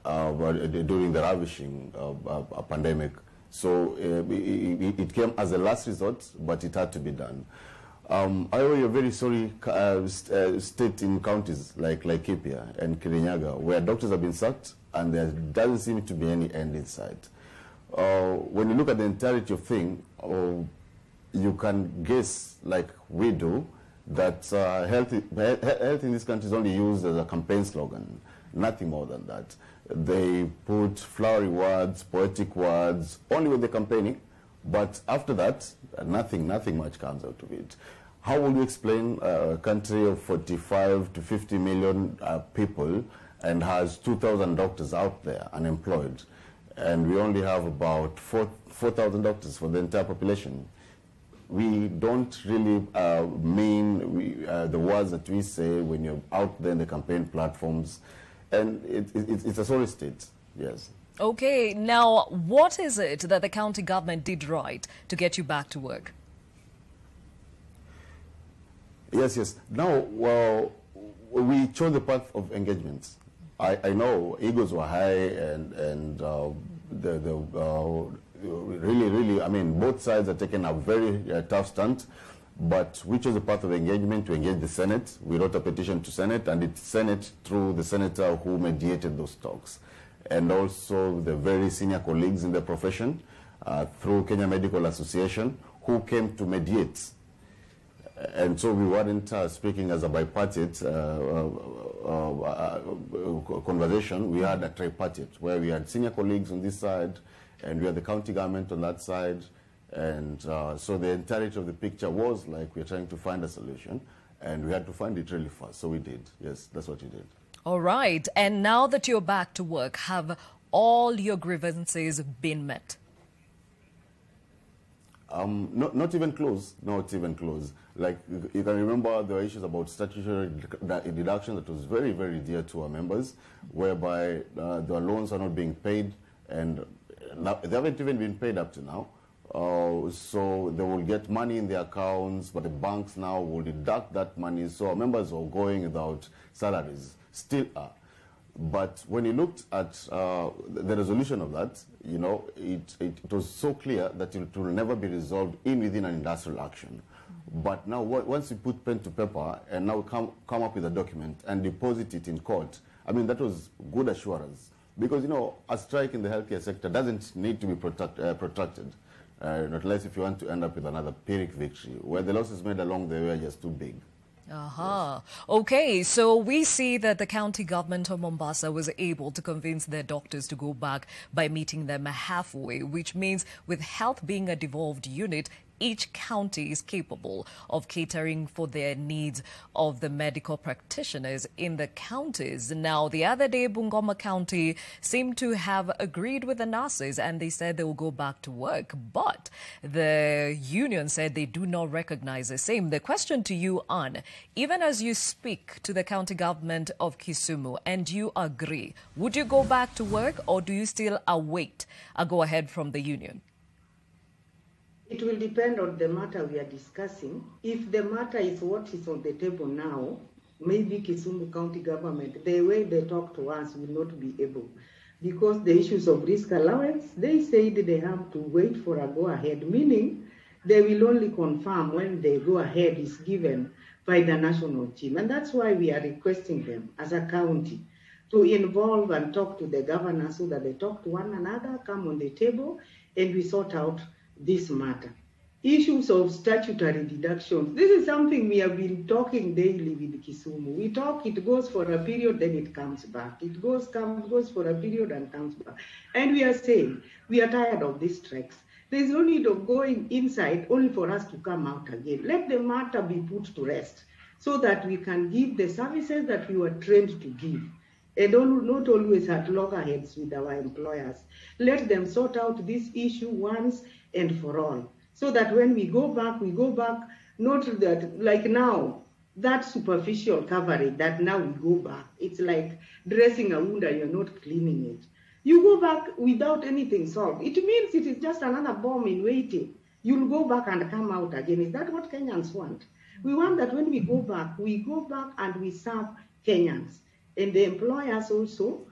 uh, during the ravishing uh, uh, pandemic. So uh, it, it- came as a last resort, but it had to be done. Um, however, you're very sorry uh, st- uh, state in counties like Laikipia and Kirinyaga, where doctors have been sacked and there doesn't seem to be any end in sight. Uh, when you look at the entirety of thing, uh, you can guess, like we do, that uh, health, health in this country is only used as a campaign slogan, nothing more than that. They put flowery words, poetic words, only when they're campaigning, but after that, nothing, nothing much comes out of it. How will you explain a country of 45 to 50 million uh, people and has 2,000 doctors out there unemployed, and we only have about 4 4,000 doctors for the entire population? we don't really uh, mean we, uh, the words that we say when you're out there in the campaign platforms. And it, it, it's a sorry state, yes. Okay, now what is it that the county government did right to get you back to work? Yes, yes. Now, well, we chose the path of engagement. I, I know egos were high and, and uh, the, the, uh, really, really, I mean, both sides are taking a very uh, tough stand, but we chose the path of engagement to engage the Senate. We wrote a petition to Senate, and it's Senate through the senator who mediated those talks. And also the very senior colleagues in the profession uh, through Kenya Medical Association who came to mediate and so we weren't uh, speaking as a bipartite uh, uh, uh, uh, conversation. We had a tripartite where we had senior colleagues on this side, and we had the county government on that side, and uh, so the entirety of the picture was like we are trying to find a solution, and we had to find it really fast. So we did. Yes, that's what we did. All right, and now that you're back to work, have all your grievances been met? Um, not, not even close, not even close. Like, you, can remember there were issues about statutory deduction that was very, very dear to our members, whereby uh, their loans are not being paid, and they haven't even been paid up to now. Uh, so they will get money in their accounts, but the banks now will deduct that money. So members are going without salaries, still are. But when you looked at uh, the resolution of that, you know, it, it, it was so clear that it will never be resolved in within an industrial action. But now, once you put pen to paper and now come, come up with a document and deposit it in court, I mean, that was good assurance. Because, you know, a strike in the healthcare sector doesn't need to be protect, uh, protracted, uh, not less if you want to end up with another Pyrrhic victory, where the losses made along the way are just too big. Uh-huh. Okay, so we see that the county government of Mombasa was able to convince their doctors to go back by meeting them halfway, which means with health being a devolved unit, each county is capable of catering for their needs of the medical practitioners in the counties. Now, the other day, Bungoma County seemed to have agreed with the nurses and they said they will go back to work. But the union said they do not recognize the same. The question to you, Anne, even as you speak to the county government of Kisumu and you agree, would you go back to work or do you still await a go ahead from the union? It will depend on the matter we are discussing. If the matter is what is on the table now, maybe Kisumu County government, the way they talk to us will not be able. Because the issues of risk allowance, they said they have to wait for a go ahead, meaning they will only confirm when the go ahead is given by the national team. And that's why we are requesting them as a county to involve and talk to the governor so that they talk to one another, come on the table, and we sort out this matter. Issues of statutory deductions. This is something we have been talking daily with Kisumu. We talk, it goes for a period, then it comes back. It goes, comes, goes for a period and comes back. And we are saying we are tired of these strikes. There is no need of going inside only for us to come out again. Let the matter be put to rest so that we can give the services that we were trained to give and not always at loggerheads with our employers. Let them sort out this issue once and for all, so that when we go back, we go back not that like now that superficial coverage that now we go back. It's like dressing a wound and you're not cleaning it. You go back without anything solved. It means it is just another bomb in waiting. You'll go back and come out again. Is that what Kenyans want? We want that when we go back, we go back and we serve Kenyans. And the employers also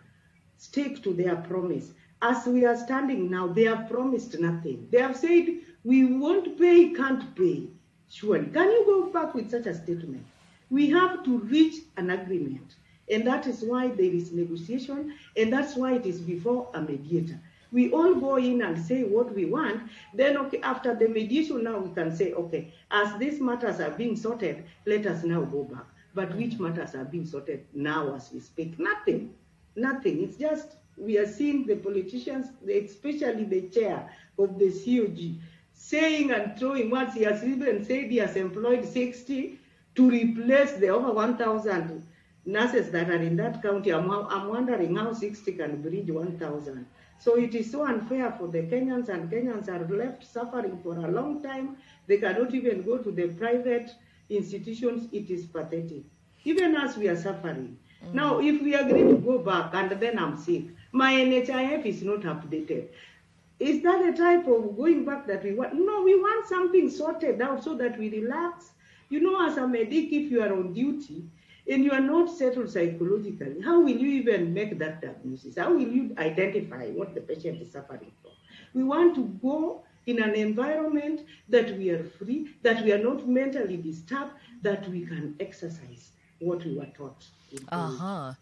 stick to their promise. As we are standing now, they have promised nothing. They have said, we won't pay, can't pay. Surely. Can you go back with such a statement? We have to reach an agreement. And that is why there is negotiation, and that's why it is before a mediator. We all go in and say what we want. Then, okay, after the mediation, now we can say, okay, as these matters are being sorted, let us now go back. But which matters are being sorted now as we speak? Nothing. Nothing. It's just we are seeing the politicians, especially the chair of the COG, saying and throwing words. He has even said he has employed 60 to replace the over 1,000 nurses that are in that county. I'm, I'm wondering how 60 can bridge 1,000. So it is so unfair for the Kenyans, and Kenyans are left suffering for a long time. They cannot even go to the private institutions. It is pathetic. Even as we are suffering. Mm. Now, if we agree to go back and then I'm sick, my NHIF is not updated. Is that a type of going back that we want? No, we want something sorted out so that we relax. You know, as a medic, if you are on duty and you are not settled psychologically, how will you even make that diagnosis? How will you identify what the patient is suffering from? We want to go in an environment that we are free, that we are not mentally disturbed, that we can exercise what we were taught. Uh huh.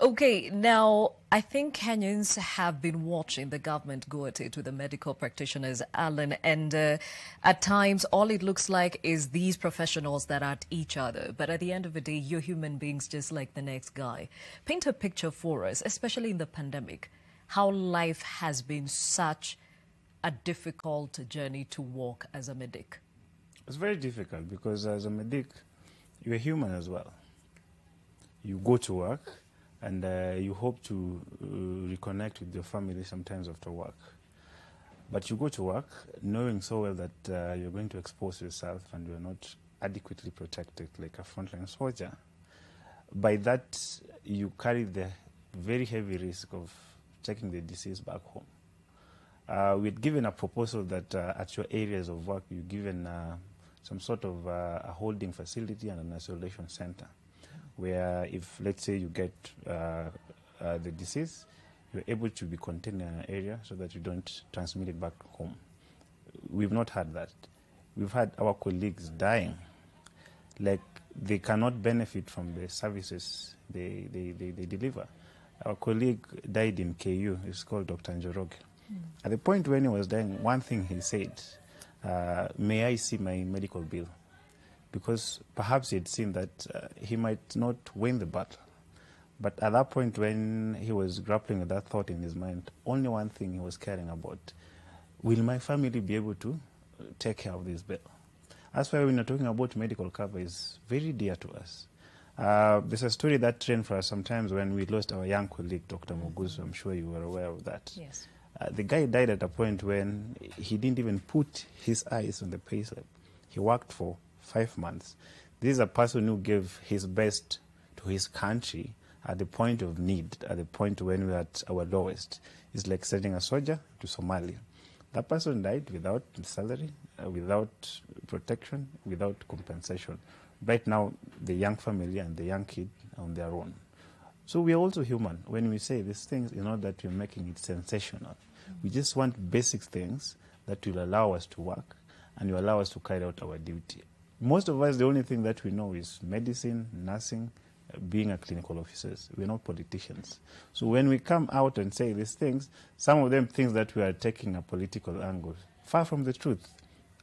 Okay, now I think Kenyans have been watching the government go at it with the medical practitioners, Alan, and uh, at times all it looks like is these professionals that are at each other. But at the end of the day, you're human beings just like the next guy. Paint a picture for us, especially in the pandemic, how life has been such a difficult journey to walk as a medic. It's very difficult because as a medic, you're human as well. You go to work and uh, you hope to uh, reconnect with your family sometimes after work. But you go to work knowing so well that uh, you're going to expose yourself and you're not adequately protected like a frontline soldier. By that, you carry the very heavy risk of taking the disease back home. Uh, we'd given a proposal that uh, at your areas of work, you're given uh, some sort of uh, a holding facility and an isolation center, where if, let's say, you get uh, uh, the disease, you're able to be contained in an area so that you don't transmit it back home. We've not had that. We've had our colleagues dying. Like they cannot benefit from the services they, they, they, they deliver. Our colleague died in KU. It's called Dr. Njoroge. At the point when he was dying, one thing he said, uh, may I see my medical bill? Because perhaps he had seen that uh, he might not win the battle. But at that point when he was grappling with that thought in his mind, only one thing he was caring about, will my family be able to uh, take care of this bill? That's why when you're talking about medical cover is very dear to us. Uh, there's a story that ran for us sometimes when we lost our young colleague, Dr. Mogusu. I'm sure you were aware of that. Yes. Uh, the guy died at a point when he didn't even put his eyes on the payslip. He worked for five months. This is a person who gave his best to his country at the point of need, at the point when we're at our lowest. It's like sending a soldier to Somalia. That person died without salary, uh, without protection, without compensation. Right now, the young family and the young kid on their own. So we are also human. When we say these things, it's not that we're making it sensational. We just want basic things that will allow us to work and will allow us to carry out our duty. Most of us, the only thing that we know is medicine, nursing, uh, being a clinical officers. We're not politicians. So when we come out and say these things, some of them things that we are taking a political angle, far from the truth.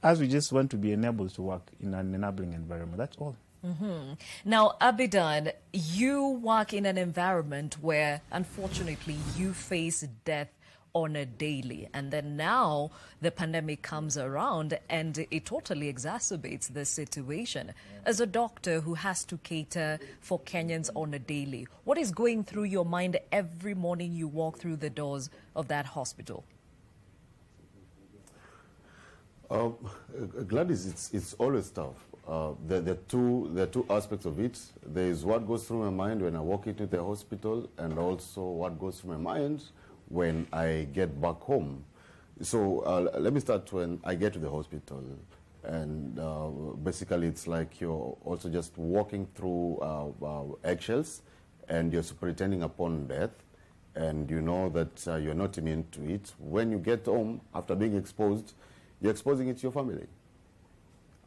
As we just want to be enabled to work in an enabling environment. That's all. hmm Now, Abidan, you work in an environment where, unfortunately, you face death on a daily. And then now the pandemic comes around and it totally exacerbates the situation. As a doctor who has to cater for Kenyans on a daily, what is going through your mind every morning you walk through the doors of that hospital? Uh, Gladys, it's, it's always tough. Uh, there, are two, there are two aspects of it. There is what goes through my mind when I walk into the hospital, and also what goes through my mind when I get back home. So uh, let me start when I get to the hospital. And uh, basically, it's like you're also just walking through uh, uh, eggshells and you're superintending upon death. And you know that uh, you're not immune to it. When you get home, after being exposed, you're exposing it to your family.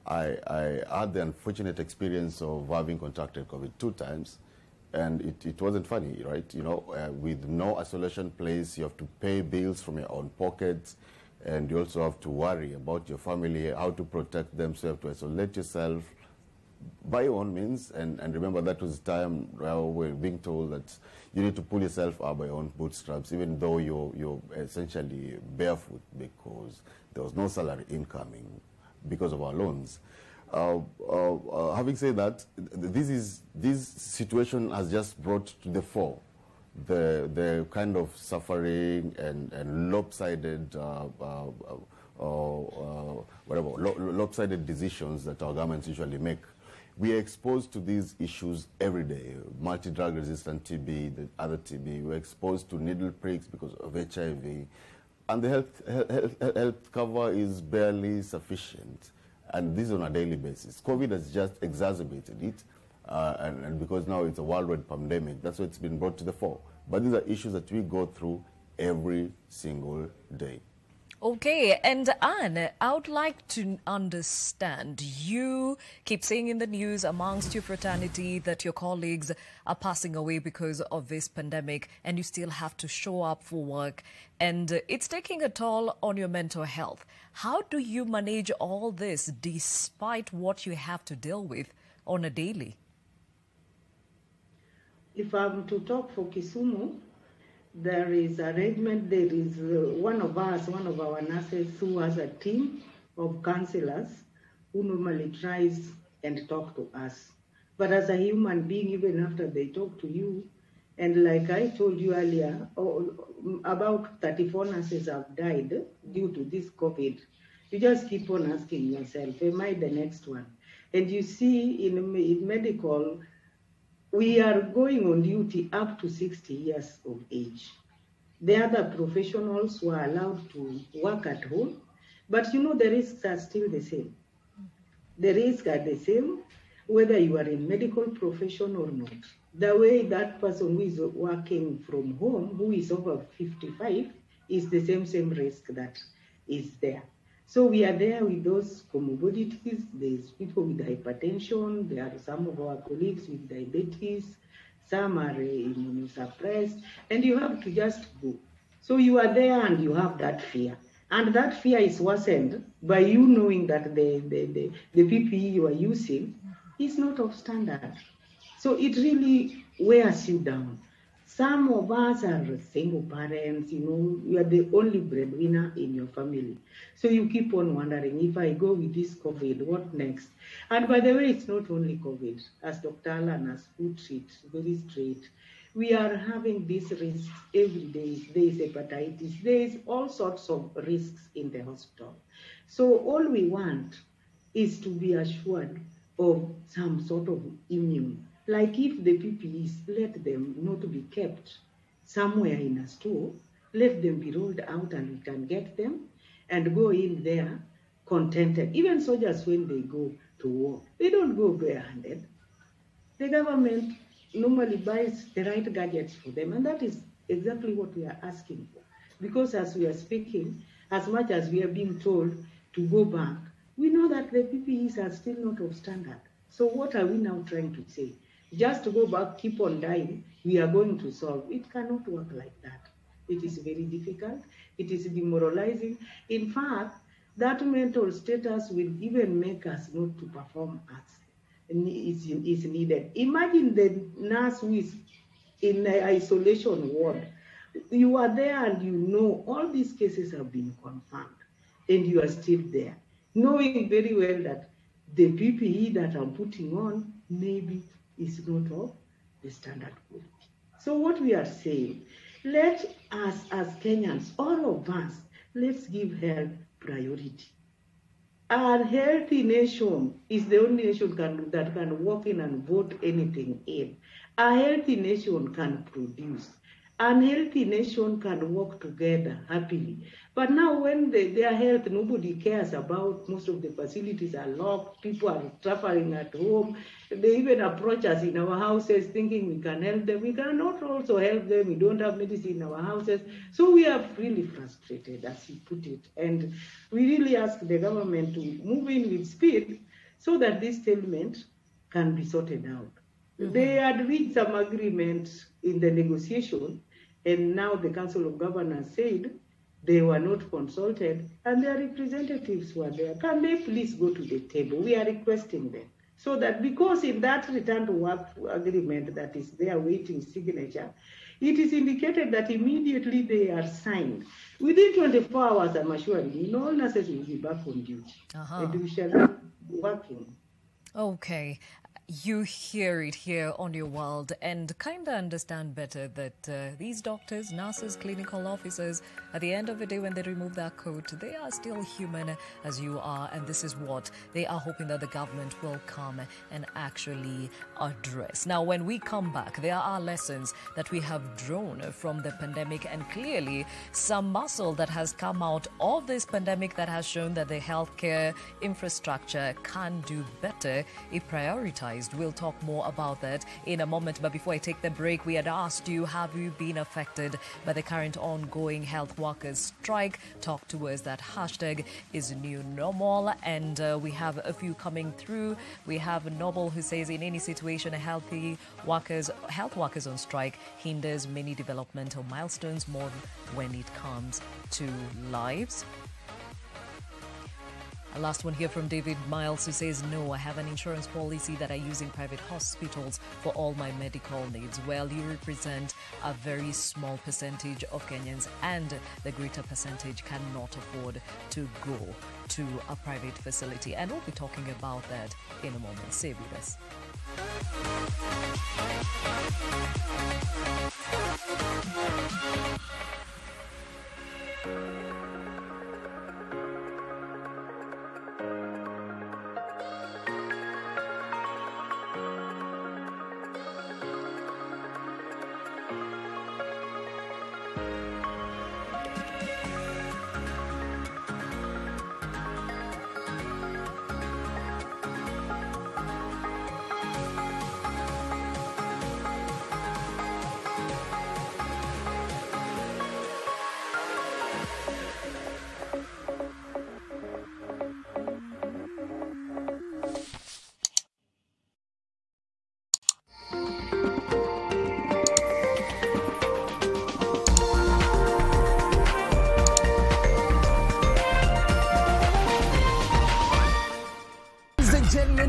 I, I had the unfortunate experience of having contracted COVID two times, and it, it wasn't funny, right? You know, uh, with no isolation place, you have to pay bills from your own pockets, and you also have to worry about your family, how to protect them, so you have to isolate yourself by your own means. And, and remember, that was the time where we we're being told that you need to pull yourself up by your own bootstraps, even though you're, you're essentially barefoot because there was no salary incoming because of our loans. Uh, uh, uh, having said that, this is this situation has just brought to the fore the the kind of suffering and, and lopsided uh, whatever lo- lopsided decisions that our governments usually make. We are exposed to these issues every day: multi-drug resistant TB, the other TB. We're exposed to needle pricks because of HIV, and the health health, health cover is barely sufficient and this is on a daily basis. COVID has just exacerbated it, uh, and, and, because now it's a worldwide pandemic, that's why it's been brought to the fore. But these are issues that we go through every single day. Okay, and Anne, I would like to understand. You keep saying in the news amongst your fraternity that your colleagues are passing away because of this pandemic, and you still have to show up for work, and it's taking a toll on your mental health. How do you manage all this despite what you have to deal with on a daily? If I'm to talk for Kisumu, there is arrangement. There is uh, one of us, one of our nurses, who has a team of counselors who normally tries and talk to us. But as a human being, even after they talk to you, and like I told you earlier, oh, about 34 nurses have died due to this COVID. You just keep on asking yourself, am I the next one? And you see, in, in medical, we are going on duty up to 60 years of age. The other professionals were allowed to work at home, but you know the risks are still the same. The risks are the same, whether you are in medical profession or not. The way that person who is working from home, who is over 55, is the same same risk that is there. So we are there with those comorbidities. There's people with hypertension. There are some of our colleagues with diabetes. Some are immunosuppressed, and you have to just go. So you are there and you have that fear. And that fear is worsened by you knowing that the, the, the, the PPE you are using is not of standard. So it really wears you down. Some of us are single parents, you know, you are the only breadwinner in your family. So you keep on wondering if I go with this COVID, what next? And by the way, it's not only COVID, as Dr. Alan has put it very straight. We are having these risks every day. There is hepatitis, there is all sorts of risks in the hospital. So all we want is to be assured of some sort of immune like if the PPEs, let them not be kept somewhere in a store, let them be rolled out and we can get them and go in there contented. Even soldiers, when they go to war, they don't go barehanded. The government normally buys the right gadgets for them, and that is exactly what we are asking for. Because as we are speaking, as much as we are being told to go back, we know that the PPEs are still not of standard. So what are we now trying to say? Just to go back, keep on dying, we are going to solve. It cannot work like that. It is very difficult. It is demoralizing. In fact, that mental status will even make us not to perform as is, is needed. Imagine the nurse who is in an isolation ward. You are there and you know all these cases have been confirmed and you are still there, knowing very well that the PPE that I'm putting on maybe is not of the standard quality. So what we are saying, let us as Kenyans, all of us, let's give health priority. A healthy nation is the only nation can, that can walk in and vote anything in. A healthy nation can produce. An healthy nation can work together happily. But now when they, their health, nobody cares about, most of the facilities are locked, people are suffering at home. They even approach us in our houses thinking we can help them. We cannot also help them. We don't have medicine in our houses. So we are really frustrated, as you put it. And we really ask the government to move in with speed so that this stalemate can be sorted out. Mm-hmm. They had reached some agreement in the negotiation, and now the Council of Governors said they were not consulted, and their representatives were there. Can they please go to the table? We are requesting them. So that because in that return to work agreement that is there waiting signature, it is indicated that immediately they are signed. Within 24 hours, I'm assuring you, all nurses will be back on duty. Uh-huh. And we shall be working. Okay. You hear it here on your world and kind of understand better that uh, these doctors, nurses, clinical officers, at the end of the day, when they remove their coat, they are still human as you are. And this is what they are hoping that the government will come and actually address. Now, when we come back, there are lessons that we have drawn from the pandemic, and clearly some muscle that has come out of this pandemic that has shown that the healthcare infrastructure can do better if prioritized. We'll talk more about that in a moment. But before I take the break, we had asked you have you been affected by the current ongoing health workers strike? Talk to us. That hashtag is new normal. And uh, we have a few coming through. We have a Noble who says in any situation, a healthy workers, health workers on strike hinders many developmental milestones more when it comes to lives. A last one here from David Miles who says, No, I have an insurance policy that I use in private hospitals for all my medical needs. Well, you represent a very small percentage of Kenyans, and the greater percentage cannot afford to go to a private facility. And we'll be talking about that in a moment. Stay with us.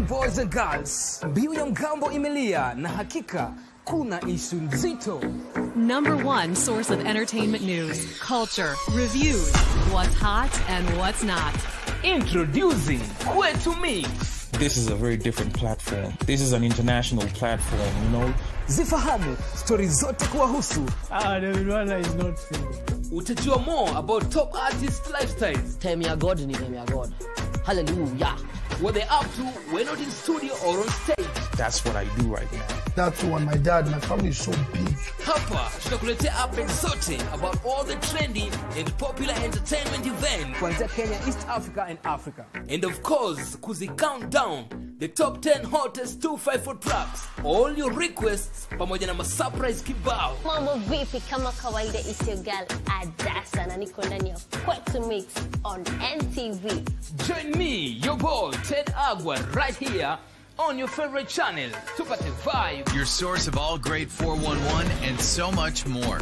Boys and girls mbiu ya mgambo imelia na hakika kuna ishu nzito Number one source of entertainment news, culture, reviews, what's hot and what's not. introducing kwetu mix This is a very different platform. This is an international platform, you know. zifahamu stori zote kuwahusu Ah, David Wana is not single. utajua more about top artist lifestyles time ya god ni time ya god hallelujah what they're up to when not in studio or on stage. That's what I do right now. That's what my dad, my family is so big. hapa tutakuletea updates zote about all the trendy and popular entertainment events kuanzia kenya east africa and africa. And of course kuzi count down the top 10 hottest 254 tracks. All your requests pamoja na masurprise kibao. Mambo vipi? Kama kawaida is your girl adasa na niko ndani ya kwetu mix on ntv join me your boy ted agwa right here on your favorite channel tupate vibe Your source of all great 411 and so much more.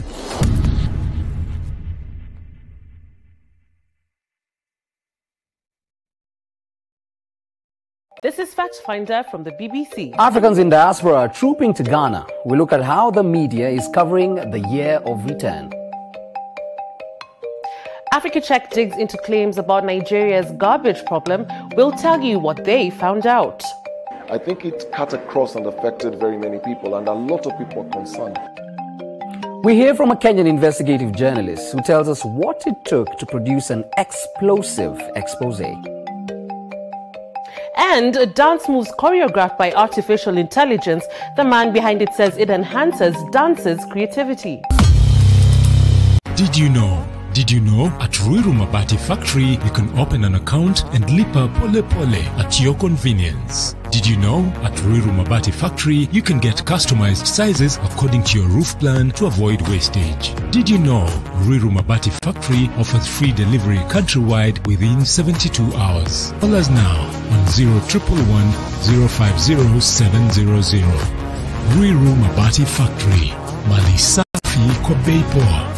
This is Fact Finder from the BBC. Africans in diaspora are trooping to Ghana. We look at how the media is covering the year of return. Africa Check digs into claims about Nigeria's garbage problem. We'll tell you what they found out. I think it cut across and affected very many people, and a lot of people are concerned. We hear from a Kenyan investigative journalist who tells us what it took to produce an explosive expose. And a dance moves choreographed by artificial intelligence. The man behind it says it enhances dancers' creativity. Did you know? Did you know at Ruiru Mabati Factory you can open an account and lipa pole pole at your convenience? Did you know at Ruiru Mabati Factory you can get customized sizes according to your roof plan to avoid wastage? Did you know Ruiru Mabati Factory offers free delivery countrywide within 72 hours? Call us now on 0111 050 700. Ruiru Mabati Factory, mali safi poa.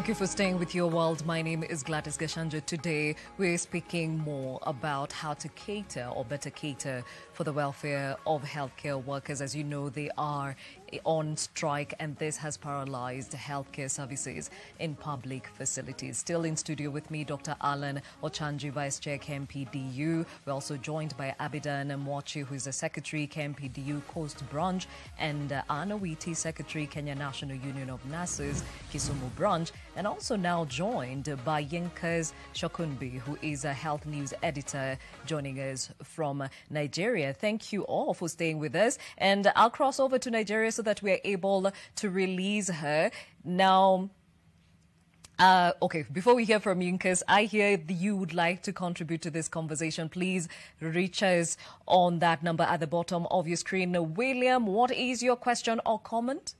Thank you for staying with your world. My name is Gladys Gachanja. Today, we're speaking more about how to cater or better cater for the welfare of healthcare workers. As you know, they are on strike, and this has paralyzed healthcare services in public facilities. Still in studio with me, Dr. Alan Ochanji, Vice Chair, KMPDU. We're also joined by Abidan Mwachi, who is the Secretary, KMPDU Coast Branch, and uh, Anna Witi, Secretary, Kenya National Union of Nurses, Kisumu Branch, and also now joined by Yinkas Shokunbi, who is a health news editor, joining us from Nigeria. Thank you all for staying with us, and I'll cross over to Nigeria so that we are able to release her now. Uh, okay, before we hear from Yinkas, I hear that you would like to contribute to this conversation. Please reach us on that number at the bottom of your screen. William, what is your question or comment?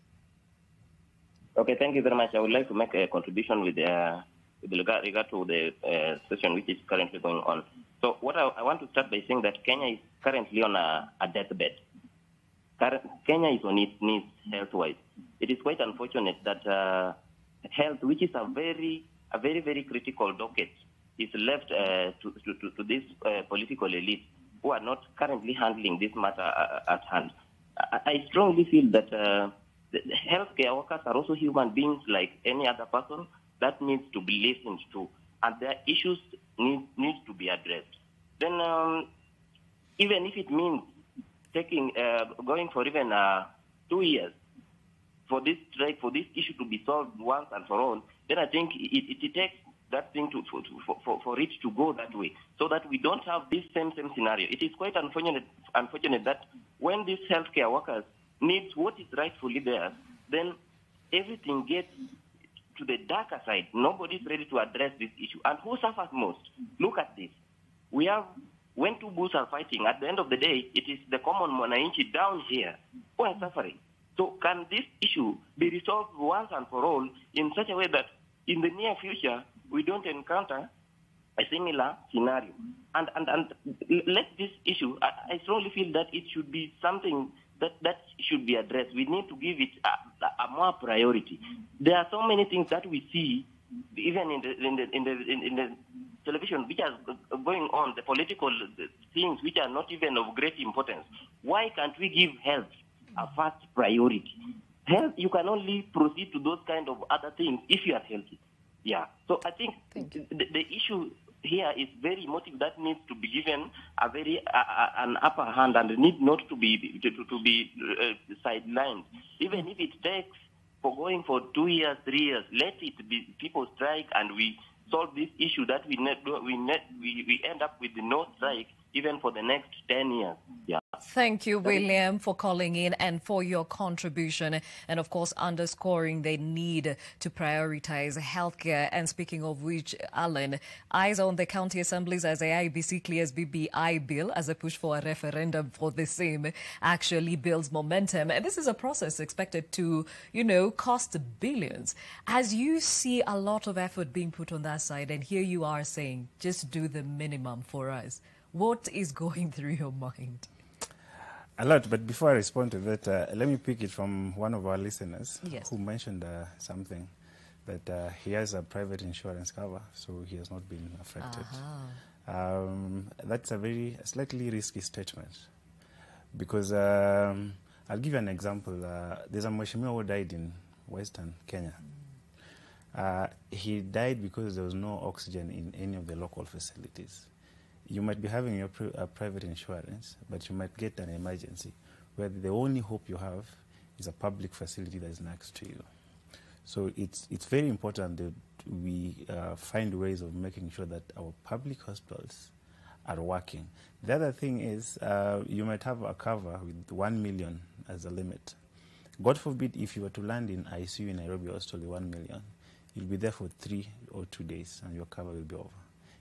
Okay, thank you very much. I would like to make a contribution with, uh, with regard, regard to the uh, session which is currently going on. So, what I, I want to start by saying that Kenya is currently on a, a deathbed. Current, Kenya is on its knees health-wise. It is quite unfortunate that uh, health, which is a very, a very, very critical docket, is left uh, to, to, to, this uh, political elite who are not currently handling this matter uh, at hand. I, I strongly feel that uh, the healthcare workers are also human beings like any other person that needs to be listened to, and their issues need needs to be addressed. Then, um, even if it means taking uh, going for even uh, two years for this strike, for this issue to be solved once and for all, then I think it, it, it takes that thing to, for, for, for, for it to go that way, so that we don't have this same same scenario. It is quite unfortunate unfortunate that when these healthcare workers need what is rightfully theirs, then everything gets to the darker side. Nobody's ready to address this issue. And who suffers most? Look at this. We have when two bulls are fighting, at the end of the day, it is the common mwananchi down here who are suffering. So can this issue be resolved once and for all in such a way that in the near future we don't encounter a similar scenario? And, and, and let this issue, I, I strongly feel that it should be something that, that should be addressed. We need to give it a, a more priority. There are so many things that we see, even in the, in the, in the, in, in the television, which are going on, the political things which are not even of great importance. Why can't we give health a first priority? Health, you can only proceed to those kind of other things if you are healthy. Yeah. So I think the, the issue here is very emotive that needs to be given a very uh, an upper hand and need not to be to, to be uh, sidelined. Even if it takes for going for two years, three years, let it be people strike and we solve this issue that we net, we net, we, we end up with no strike even for the next 10 years. Yeah. Thank you, William, for calling in and for your contribution. And of course, underscoring the need to prioritize healthcare. And speaking of which, Alan, eyes on the county assemblies as the IEBC clears BBI bill as a push for a referendum for the same actually builds momentum. And this is a process expected to, you know, cost billions. As you see a lot of effort being put on that side, and here you are saying, just do the minimum for us. What is going through your mind? A lot, but before I respond to that, uh, let me pick it from one of our listeners Yes. who mentioned uh, something that uh, he has a private insurance cover, so he has not been affected. Um, that's a very slightly risky statement because um, I'll give you an example. Uh, there's a Mheshimiwa who died in Western Kenya. Uh, he died because there was no oxygen in any of the local facilities. You might be having your pri- private insurance, but you might get an emergency where the only hope you have is a public facility that is next to you. So it's it's very important that we uh, find ways of making sure that our public hospitals are working. The other thing is uh, you might have a cover with one million as a limit. God forbid if you were to land in ICU in Nairobi Hospital with one million, you'll be there for three or two days and your cover will be over.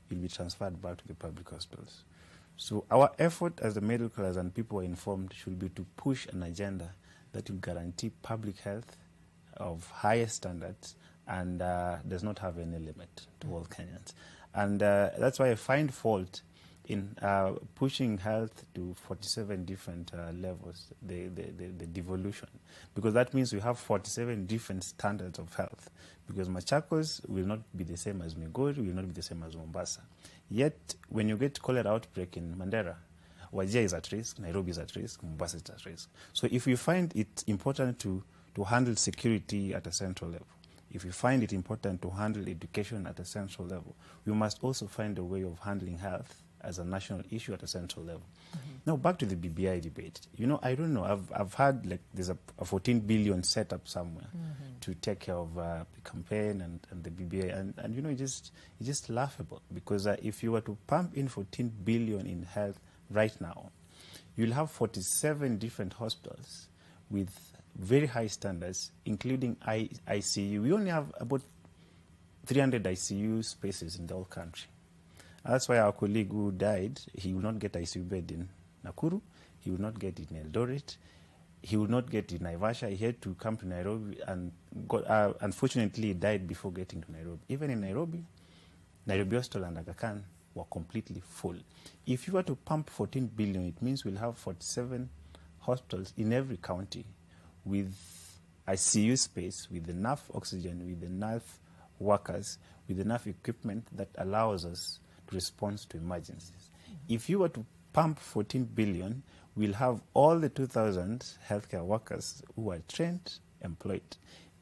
You'll be transferred back to the public hospitals. So our effort as the middle class and people are informed should be to push an agenda that will guarantee public health of highest standards and uh, does not have any limit to all Kenyans. And uh, that's why I find fault in uh, pushing health to 47 different uh, levels, the, the, the, the devolution, because that means we have 47 different standards of health. Because Machakos will not be the same as Migori, will not be the same as Mombasa. Yet, when you get cholera outbreak in Mandera, Wajir is at risk, Nairobi is at risk, Mombasa is at risk. So if you find it important to, to handle security at a central level, if you find it important to handle education at a central level, we must also find a way of handling health as a national issue at a central level. Now back to the BBI debate. You know, I don't know. I've I've heard like there's a, a 14 billion set up somewhere to take care of uh, the campaign and, and the BBI, and, and you know, it's just it's just laughable because uh, if you were to pump in 14 billion in health right now, you'll have 47 different hospitals with very high standards, including I, ICU. We only have about 300 ICU spaces in the whole country. That's why our colleague who died, he will not get ICU bed in Nakuru, he will not get it in Eldoret, he will not get in Naivasha. He had to come to Nairobi and got, uh, unfortunately he died before getting to Nairobi. Even in Nairobi, Nairobi Hospital and Aga Khan were completely full. If you were to pump 14 billion, it means we'll have 47 hospitals in every county with ICU space, with enough oxygen, with enough workers, with enough equipment that allows us to respond to emergencies. If you were to pump 14 billion, we'll have all the 2,000 healthcare workers who are trained, employed.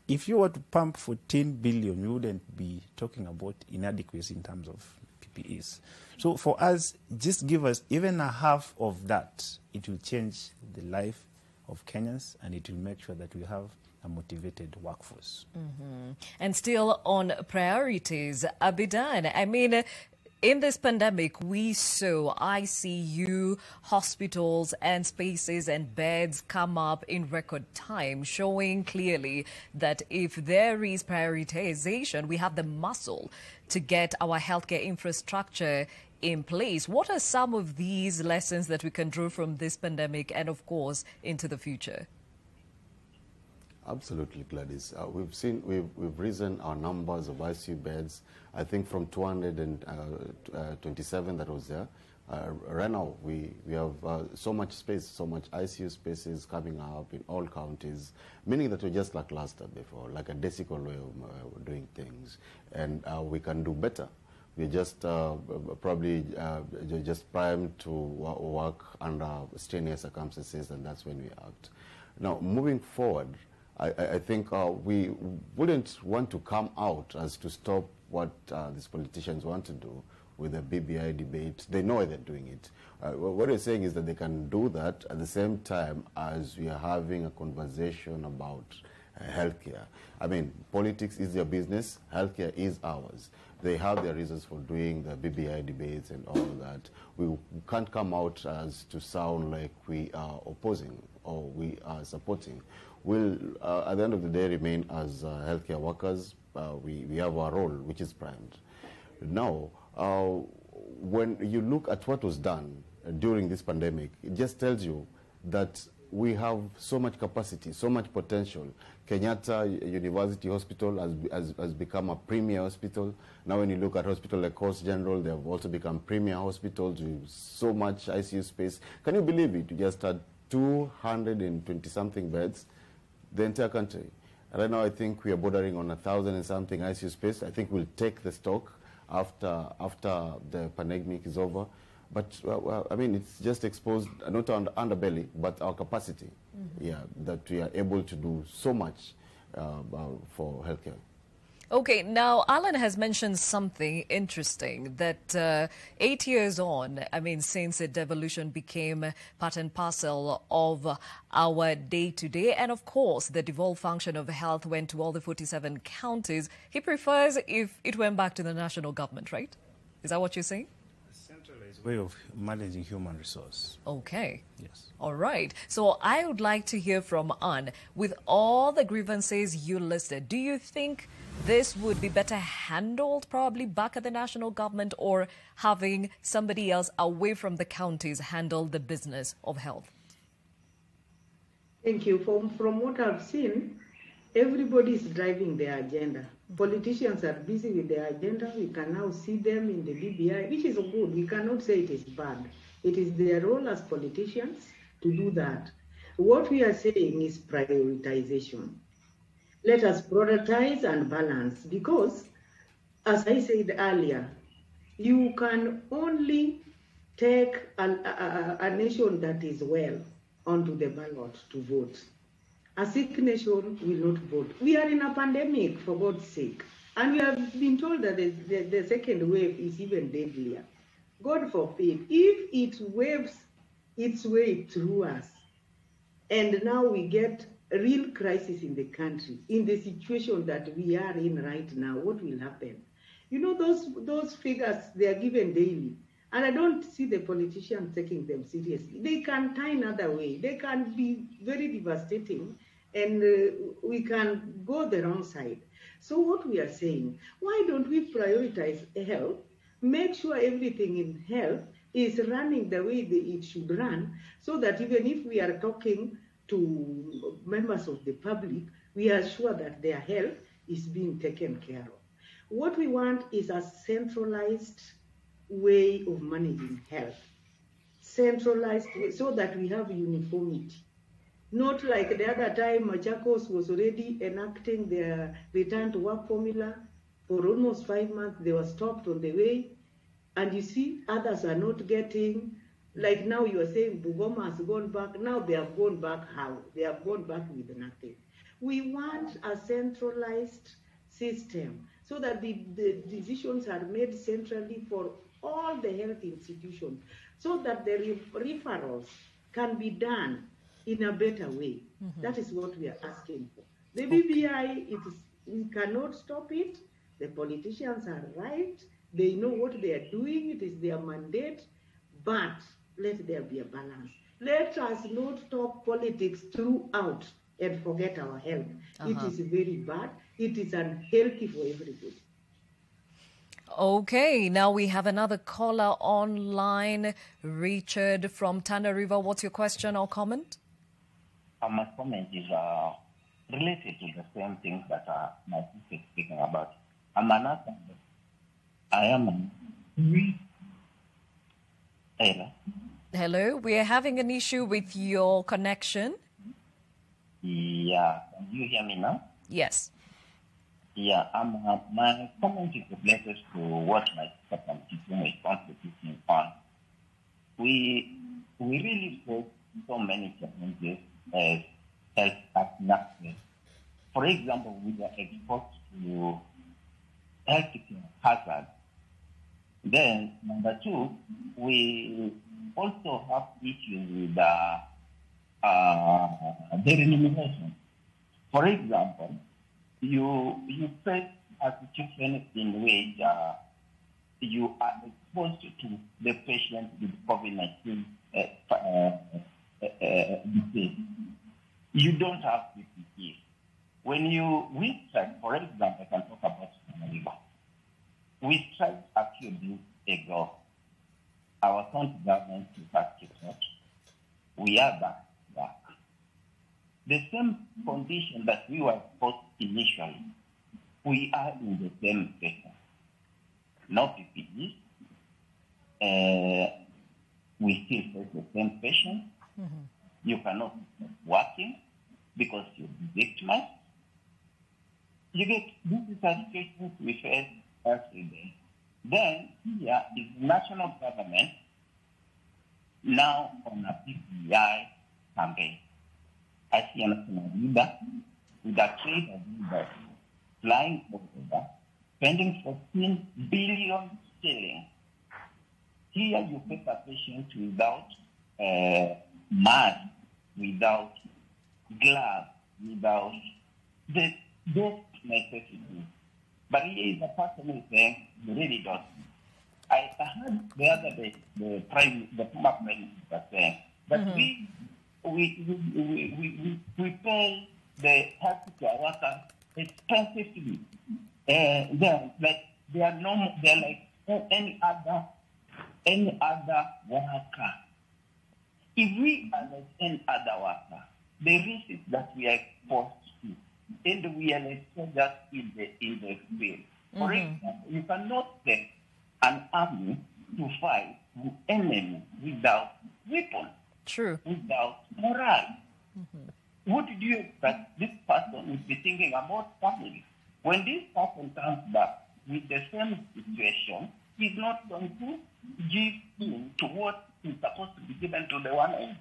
If you were to pump 14 billion, we wouldn't be talking about inadequacy in terms of PPEs. So for us, just give us even a half of that. It will change the life of Kenyans and it will make sure that we have a motivated workforce. Mhm. And still on priorities, Abidan, I mean, in this pandemic, we saw ICU, hospitals, and spaces and beds come up in record time, showing clearly that if there is prioritization, we have the muscle to get our healthcare infrastructure in place. What are some of these lessons that we can draw from this pandemic and, of course, into the future? Absolutely, Gladys. Uh, we've seen we've, we've risen our numbers of ICU beds. I think from 227 that was there. Uh, right now, we, we have uh, so much space, so much ICU spaces coming up in all counties, meaning that we're just like last time before, like a decimal way of uh, doing things. And uh, we can do better. We're just uh, probably uh, just primed to work under strenuous circumstances, and that's when we act. Now, moving forward, I, I think uh, we wouldn't want to come out as to stop what uh, these politicians want to do with the BBI debate. They know they're doing it. Uh, what we're saying is that they can do that at the same time as we are having a conversation about uh, healthcare. I mean, politics is their business, healthcare is ours. They have their reasons for doing the BBI debates and all that. We can't come out as to sound like we are opposing or we are supporting. We'll, uh, at the end of the day, remain as uh, healthcare workers. Uh, we, we have our role, which is primed. Now, uh, when you look at what was done during this pandemic, it just tells you that we have so much capacity, so much potential. Kenyatta University Hospital has, has, has become a premier hospital. Now, when you look at hospital like Coast General, they have also become premier hospitals with so much ICU space. Can you believe it? You just had 220 something beds, the entire country. Right now, I think we are bordering on a thousand and something ICU space. I think we'll take the stock after after the pandemic is over. But uh, well, I mean, it's just exposed uh, not on the underbelly, but our capacity. Yeah, that we are able to do so much uh, uh, for healthcare. Okay, now Alan has mentioned something interesting that uh, eight years on, I mean, since the devolution became part and parcel of our day to day, and of course, the devolved function of health went to all the 47 counties, he prefers if it went back to the national government, right? Is that what you're saying? A way of managing human resource. Okay. Yes. All right. So I would like to hear from Anne. With all the grievances you listed, do you think this would be better handled probably back at the national government or having somebody else away from the counties handle the business of health? Thank you. From, from what I've seen, everybody is driving their agenda. Politicians are busy with their agenda. We can now see them in the BBI, which is good. We cannot say it is bad. It is their role as politicians to do that. What we are saying is prioritization. Let us prioritize and balance because, as I said earlier, you can only take a, a, nation that is well onto the ballot to vote. A sick nation will not vote. We are in a pandemic, for God's sake. And we have been told that the, the, the second wave is even deadlier. God forbid, if it waves its way through us, and now we get real crisis in the country, in the situation that we are in right now, what will happen? You know, those, those figures, they are given daily. And I don't see the politicians taking them seriously. They can tie another way. They can be very devastating, and uh, we can go the wrong side. So what we are saying, why don't we prioritize health, make sure everything in health is running the way it should run, so that even if we are talking to members of the public, we are sure that their health is being taken care of. What we want is a centralized way of managing health, centralized so that we have uniformity. Not like the other time, Machakos was already enacting their return to work formula. For almost five months, they were stopped on the way. And you see, others are not getting, like now you are saying Bungoma has gone back. Now they have gone back how? They have gone back with nothing. We want a centralized system so that the, the decisions are made centrally for all the health institutions so that the re- referrals can be done in a better way. Mm-hmm. That is what we are asking for. The BBI, it is, we cannot stop it. The politicians are right. They know what they are doing. It is their mandate. But let there be a balance. Let us not talk politics throughout and forget our health. Uh-huh. It is very bad. It is unhealthy for everybody. Okay, now we have another caller online. Richard from Tana River. What's your question or comment? Uh, my comment is uh, related to the same things that uh, my sister is speaking about. I'm an African. I am a Hello. We are having an issue with your connection. Yeah, you hear me now? Yes. Yeah, um, uh, my comment is related to what my sister from Kisumu is contributing on. We we really face so many challenges as nurses. For example, we are exposed to healthcare hazards. Then number two, we also have issues with uh, uh, the remuneration. For example, you you face a situation in which uh, you are exposed to the patient with COVID-19 uh, uh, uh, disease. You don't have PPE. When you, we for example, I can talk about River. We strike a few days ago. Our county government is at court. We are back to work. The same condition that we were put initially, we are in the same situation. No PPE. Uh, we still face the same patient. You cannot stop working because you'll be victimized. You get this is a situation we face day. Then here is the national government now on a BBI campaign. I see national leader with a trade agreement flying over, spending 14 billion shillings. Here you pay a patient without uh, mask, without gloves, without the best necessities. But he is a person who is really don't. I heard the other day the prime, the former prime minister saying that Mhm. we, we, we, we, we, we, pay the healthcare workers expensively. Uh, they're like they are no, they're like any other, any other worker. If we are like any other worker, the risk that we are exposed to, and we are soldiers in the in the field. For Mhm. example, you cannot send an army to fight the enemy without weapons, True. without morale. What do you expect this person will be thinking about family? When this person comes back with the same situation, he's not going to give in to what is supposed to be given to the one else.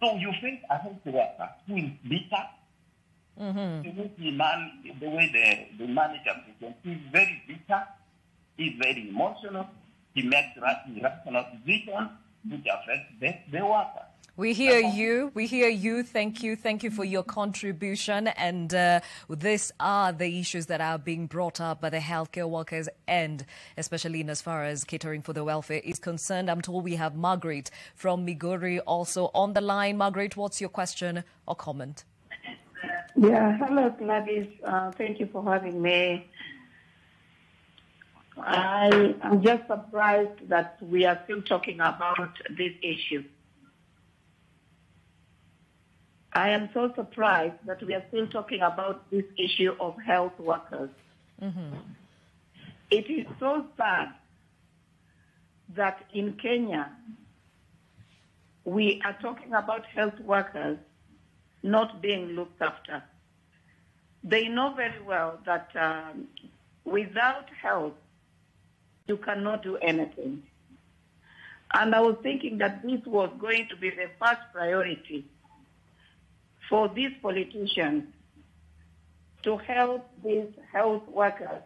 So you think face a health worker who is bitter, Mm-hmm. the way he man, the way the, the manager presents, very bitter, he's very emotional, he makes ra- irrational decisions which affect the, the worker. We hear you. We hear you. Thank you. Thank you for your contribution. And uh, these are the issues that are being brought up by the healthcare workers and especially in as far as catering for the welfare is concerned. I'm told we have Margaret from Migori also on the line. Margaret, what's your question or comment? Yeah, hello Gladys. Uh, thank you for having me. I am just surprised that we are still talking about this issue. I am so surprised that we are still talking about this issue of health workers. It is so sad that in Kenya, we are talking about health workers not being looked after. They know very well that um, without help, you cannot do anything. And I was thinking that this was going to be the first priority for these politicians to help these health workers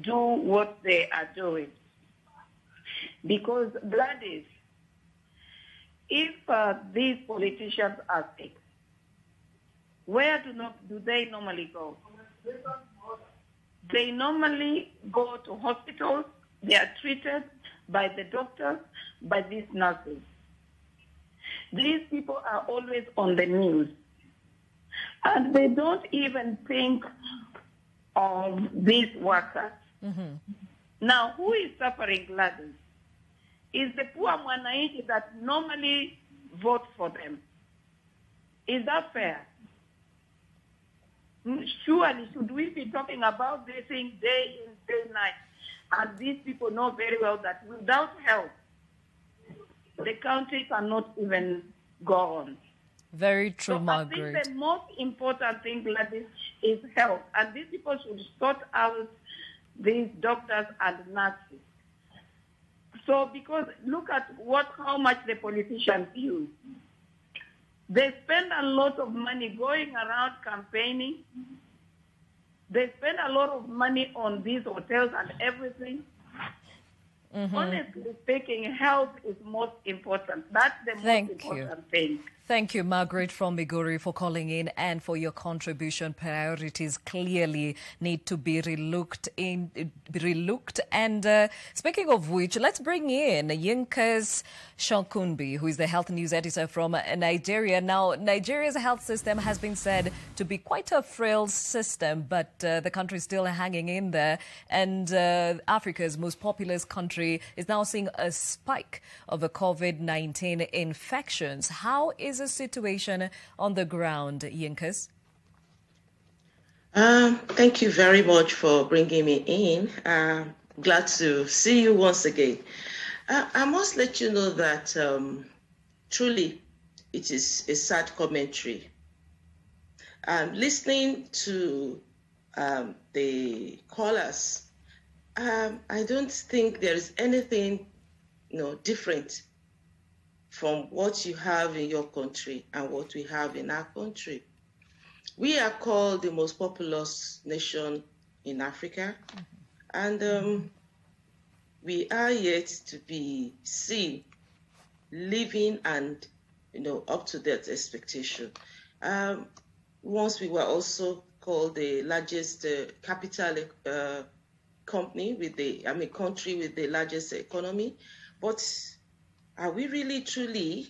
do what they are doing. Because Gladys, if uh, these politicians are sick, where do, not, do they normally go? They normally go to hospitals. They are treated by the doctors, by these nurses. These people are always on the news. And they don't even think of these workers. Now, who is suffering Gladys? Is the poor Mwananchi that normally vote for them. Is that fair? Mm, Surely, should we be talking about this thing day in, day night? And these people know very well that without help, the country cannot even go on. Very true, so Margaret. I think the most important thing, Gladys, is health. And these people should sort out these doctors and nurses. So because look at what how much the politicians use. They spend a lot of money going around campaigning. They spend a lot of money on these hotels and everything. Mhm. Honestly speaking, health is most important. That's the Thank most you. important thing. Thank you, Margaret from Migori, for calling in and for your contribution. Priorities clearly need to be relooked in, relooked. And uh, speaking of which, let's bring in Yinkas Shokunbi, who is the health news editor from Nigeria. Now, Nigeria's health system has been said to be quite a frail system, but uh, the country is still hanging in there. And uh, Africa's most populous country is now seeing a spike of a COVID-19 infections. How is the situation on the ground, Yinkas? Um, thank you very much for bringing me in. Um, glad to see you once again. Uh, I must let you know that um, truly it is a sad commentary. Um, listening to um, the callers, um, I don't think there is anything you know, different from what you have in your country and what we have in our country. We are called the most populous nation in Africa, and um, we are yet to be seen living and you know up to that expectation. Um, once we were also called the largest uh, capital uh, company with the I mean country with the largest economy, but are we really truly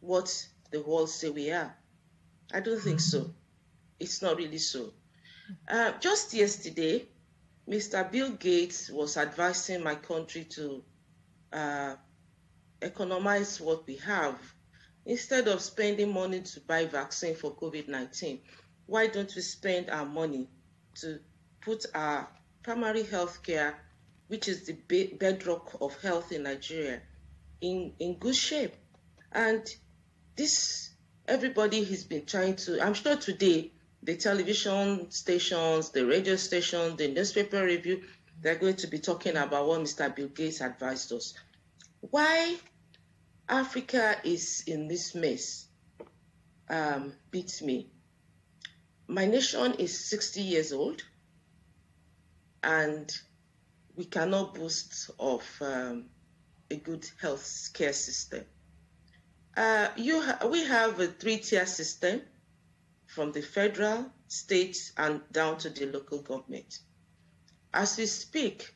what the world say we are? I don't think so. It's not really so. Uh, just yesterday, Mr. Bill Gates was advising my country to uh, economize what we have. Instead of spending money to buy vaccine for COVID-19, why don't we spend our money to put our primary health care, which is the bedrock of health in Nigeria, in, in good shape? And this, everybody has been trying to, I'm sure today, the television stations, the radio stations, the newspaper review, they're going to be talking about what Mr. Bill Gates advised us. Why Africa is in this mess um, beats me. My nation is 60 years old, and we cannot boast of um, a good health care system. Uh, you ha- we have a three-tier system from the federal, state, and down to the local government. As we speak,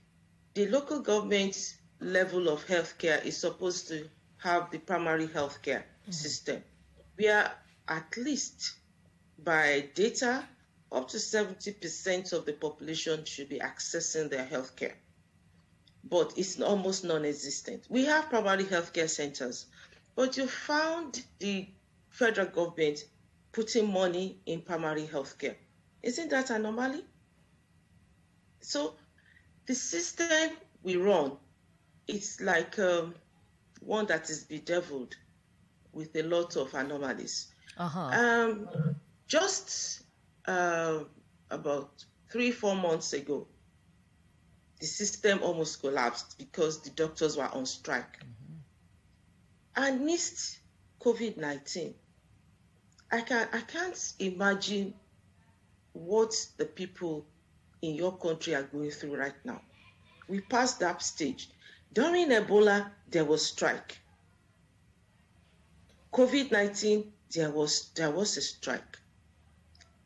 the local government level of healthcare is supposed to have the primary healthcare system, We are at least by data, up to 70% of the population should be accessing their healthcare. But it's almost non existent. We have primary healthcare centers, but you found the federal government putting money in primary healthcare. Isn't that an anomaly? So the system we run, it's like um, one that is bedeviled with a lot of anomalies. Uh-huh. Um, just uh, about three, four months ago, the system almost collapsed because the doctors were on strike. Mm-hmm. And missed COVID 19. I, can, I can't imagine what the people in your country are going through right now. We passed that stage. During Ebola, there was strike. COVID 19, there was, there was a strike.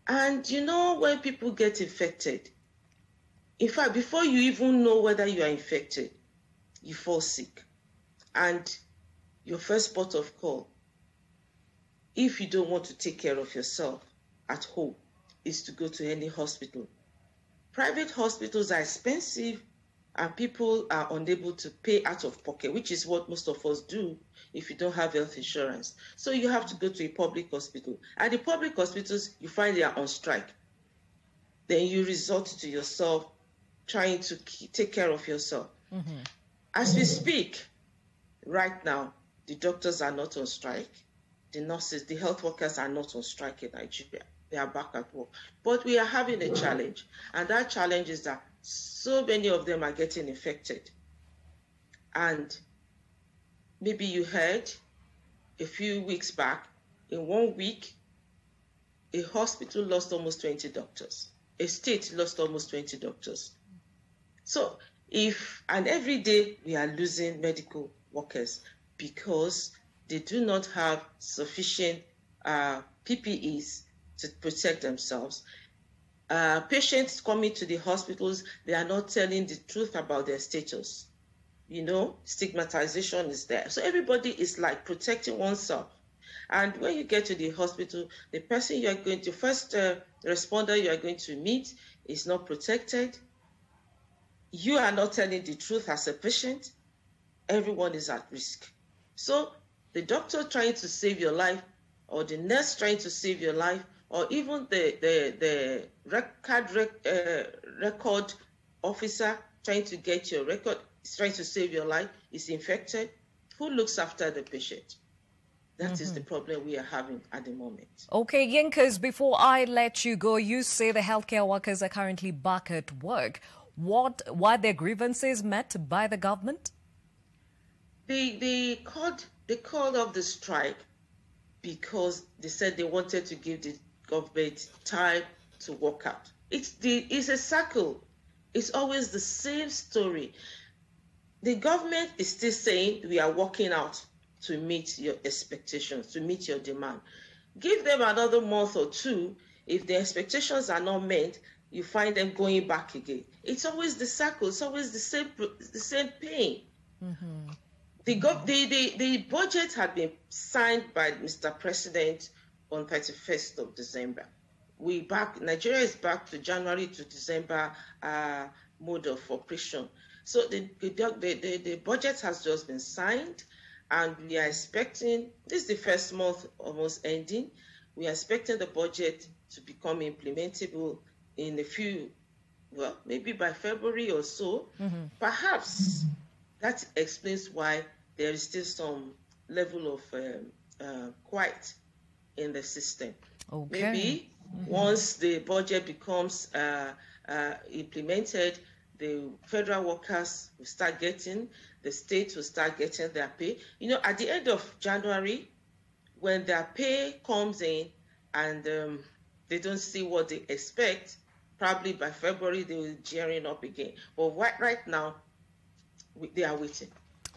And you know, when people get infected, in fact, before you even know whether you are infected, you fall sick. And your first port of call, if you don't want to take care of yourself at home, is to go to any hospital. Private hospitals are expensive and people are unable to pay out of pocket, which is what most of us do if you don't have health insurance. So you have to go to a public hospital. At the public hospitals, you find they are on strike. Then you resort to yourself trying to take care of yourself. Mm-hmm. As we speak, right now, the doctors are not on strike. The nurses, the health workers are not on strike in Nigeria. They are back at work. But we are having a challenge. And that challenge is that so many of them are getting infected. And maybe you heard a few weeks back, in one week, a hospital lost almost 20 doctors. A state lost almost 20 doctors. So if, and every day we are losing medical workers because they do not have sufficient uh, PPEs to protect themselves uh, patients coming to the hospitals, they are not telling the truth about their status. You know, stigmatization is there. So everybody is like protecting oneself. And when you get to the hospital, the person you are going to, first uh, responder you are going to meet is not protected. You are not telling the truth as a patient. Everyone is at risk. So the doctor trying to save your life or the nurse trying to save your life or even the the the record uh, record officer trying to get your record trying to save your life is infected. Who looks after the patient? That mm-hmm. is the problem we are having at the moment. Okay, Yinkers, before I let you go, you say the healthcare workers are currently back at work. What why their grievances met by the government? They they called they called off the strike because they said they wanted to give the government time to work out. It's the it's a cycle. It's always the same story. The government is still saying we are working out to meet your expectations, to meet your demand. Give them another month or two. If the expectations are not met, you find them going back again. It's always the cycle. It's always the same the same pain. Mm-hmm. The, gov- the, the, the budget had been signed by Mr. President on 31st of December. We back Nigeria is back to January to December uh, mode of operation. So the, the, the, the budget has just been signed, and we are expecting this is the first month almost ending. We are expecting the budget to become implementable in a few, well, maybe by February or so. Mm-hmm. Perhaps that explains why there is still some level of um, uh, quiet in the system. Okay. Maybe mm-hmm. once the budget becomes uh, uh, implemented, the federal workers will start getting, the states will start getting their pay. You know, at the end of January, when their pay comes in and um, they don't see what they expect, probably by February they will gearing up again. But right, now, they are waiting.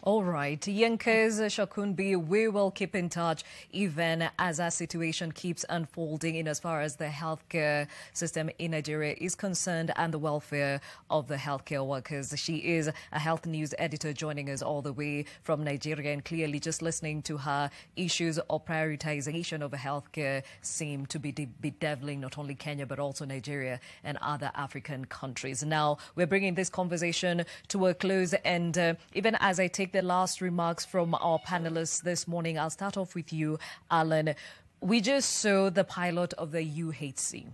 All right, Yinkers Shokunbi, we will keep in touch even as our situation keeps unfolding in as far as the healthcare system in Nigeria is concerned and the welfare of the healthcare workers. She is a health news editor joining us all the way from Nigeria and clearly just listening to her issues of prioritization of healthcare seem to be bedeviling not only Kenya but also Nigeria and other African countries. Now, we're bringing this conversation to a close and uh, even as I take the last remarks from our panelists this morning. I'll start off with you, Alan. We just saw the pilot of the UHC.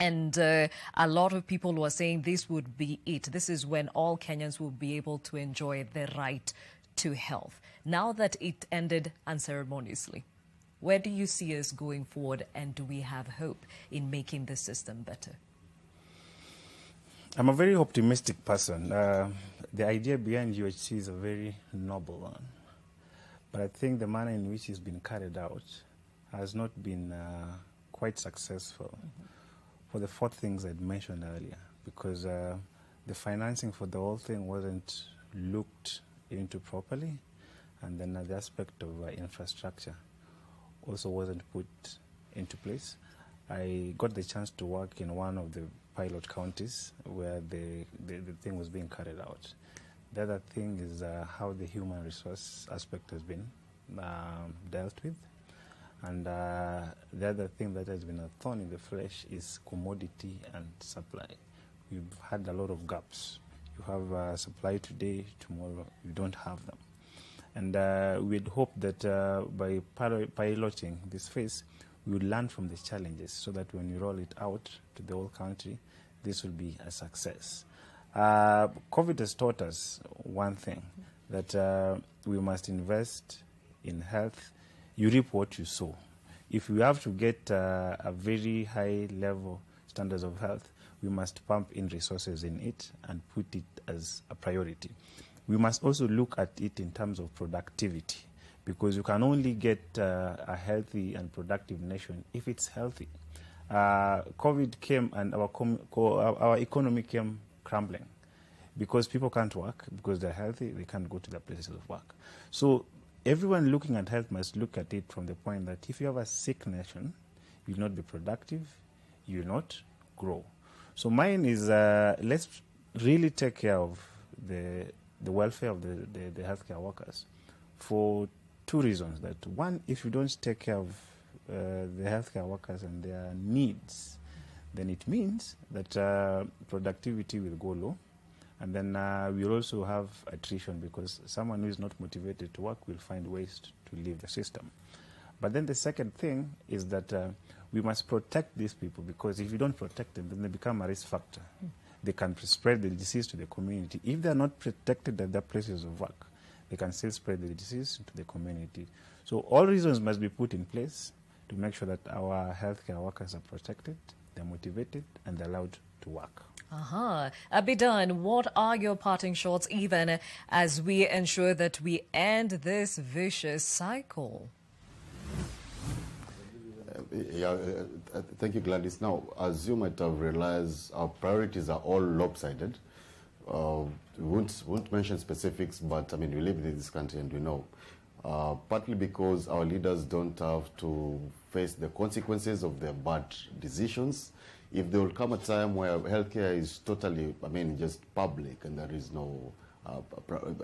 And uh, a lot of people were saying this would be it. This is when all Kenyans will be able to enjoy the right to health. Now that it ended unceremoniously, where do you see us going forward and do we have hope in making the system better? I'm a very optimistic person. Uh, the idea behind UHC is a very noble one. But I think the manner in which it's been carried out has not been uh, quite successful mm-hmm. for the four things I'd mentioned earlier, because uh, the financing for the whole thing wasn't looked into properly, and then the aspect of uh, infrastructure also wasn't put into place. I got the chance to work in one of the pilot counties where the, the, the thing was being carried out. The other thing is uh, how the human resource aspect has been um, dealt with. And uh, the other thing that has been a thorn in the flesh is commodity and supply. We've had a lot of gaps. You have uh, supply today, tomorrow you don't have them. And uh, we'd hope that uh, by pil- piloting this phase, we would learn from the challenges so that when we roll it out to the whole country, this will be a success. Uh, COVID has taught us one thing that uh, we must invest in health. You reap what you sow. If we have to get uh, a very high level standards of health, we must pump in resources in it and put it as a priority. We must also look at it in terms of productivity because you can only get uh, a healthy and productive nation if it's healthy. Uh, COVID came and our, our economy came crumbling because people can't work because they're healthy, they can't go to their places of work. So everyone looking at health must look at it from the point that if you have a sick nation, you'll not be productive, you'll not grow. So mine is uh, let's really take care of the the welfare of the, the, the healthcare workers for two reasons. That one, if you don't take care of the healthcare workers and their needs, then it means that uh, productivity will go low. And then uh, we'll also have attrition because someone who is not motivated to work will find ways to leave the system. But then the second thing is that uh, we must protect these people because if you don't protect them, then they become a risk factor. They can spread the disease to the community. If they are not protected at their places of work, they can still spread the disease to the community. So all reasons must be put in place to make sure that our healthcare workers are protected, they're motivated, and they're allowed to work. Uh-huh. Abidan, what are your parting shots even as we ensure that we end this vicious cycle? Yeah, uh, uh, thank you, Gladys. Now, as you might have realized, our priorities are all lopsided. Uh, we won't, won't mention specifics, but I mean, we live in this country and we know. Uh, partly because our leaders don't have to face the consequences of their bad decisions. If there will come a time where healthcare is totally, I mean, just public and there is no, uh,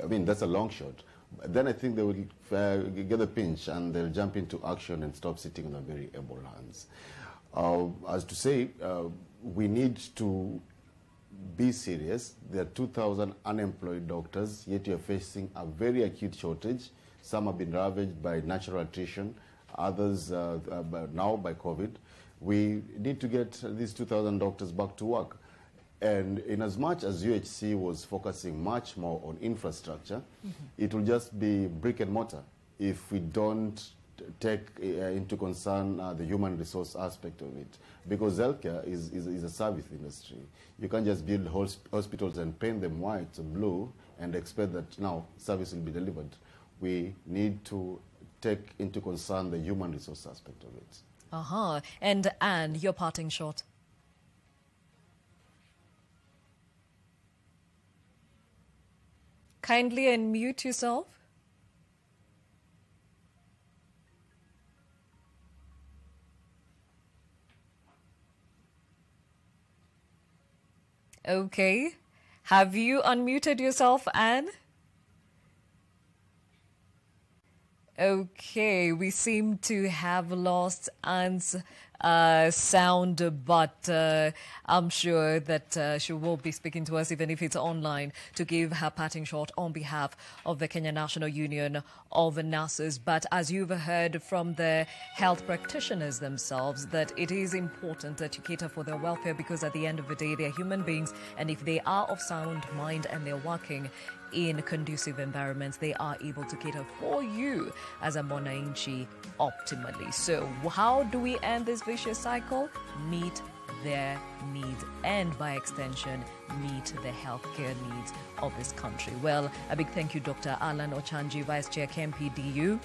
I mean, that's a long shot. Then I think they will uh, get a pinch and they'll jump into action and stop sitting on their very able hands. Uh, as to say, uh, we need to be serious. There are 2,000 unemployed doctors, yet you're facing a very acute shortage. Some have been ravaged by natural attrition, others uh, uh, by- now by COVID. We need to get these 2,000 doctors back to work. And in as much as UHC was focusing much more on infrastructure, it will just be brick and mortar if we don't take uh, into concern uh, the human resource aspect of it. Because healthcare is, is, is a service industry. You can't just build hos- hospitals and paint them white or blue and expect that now service will be delivered. We need to take into concern the human resource aspect of it. Uh-huh. And Anne, your parting shot. Kindly unmute yourself. Okay. Have you unmuted yourself, Anne? Okay, we seem to have lost Anne's uh, sound, but uh, I'm sure that uh, she will be speaking to us, even if it's online, to give her parting shot on behalf of the Kenya National Union of Nurses. But as you've heard from the health practitioners themselves, that it is important that you cater for their welfare because at the end of the day, they're human beings, and if they are of sound mind and they're working in conducive environments, they are able to cater for you as a Mwananchi optimally. So, how do we end this vicious cycle? Meet their needs and, by extension, meet the healthcare needs of this country. Well, a big thank you, Dr. Alan Ochanji, Vice Chair KMPDU.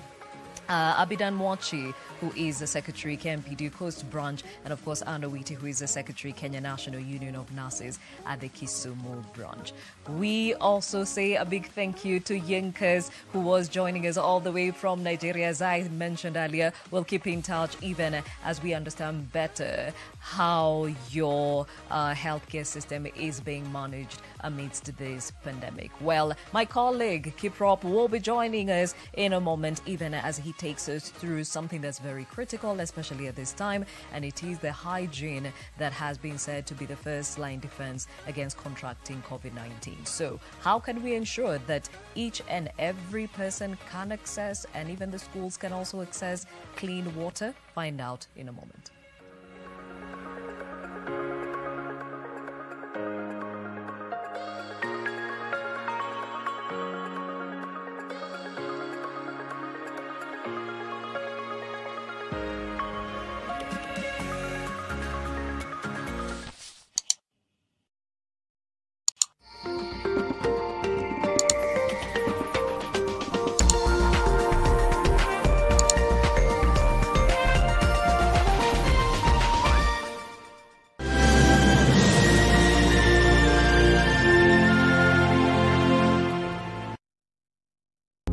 Uh, Abidan Mwachi, who is the Secretary, KMPD Coast Branch, and of course Anna Witi, who is the Secretary, Kenya National Union of Nurses at the Kisumu branch. We also say a big thank you to Yinkas, who was joining us all the way from Nigeria. As I mentioned earlier, we'll keep in touch even as we understand better how your uh, healthcare system is being managed amidst this pandemic. Well, my colleague Kiprop will be joining us in a moment, even as he takes us through something that's very critical, especially at this time, and it is the hygiene that has been said to be the first line defense against contracting COVID 19. So, how can we ensure that each and every person can access, and even the schools can also access clean water? Find out in a moment.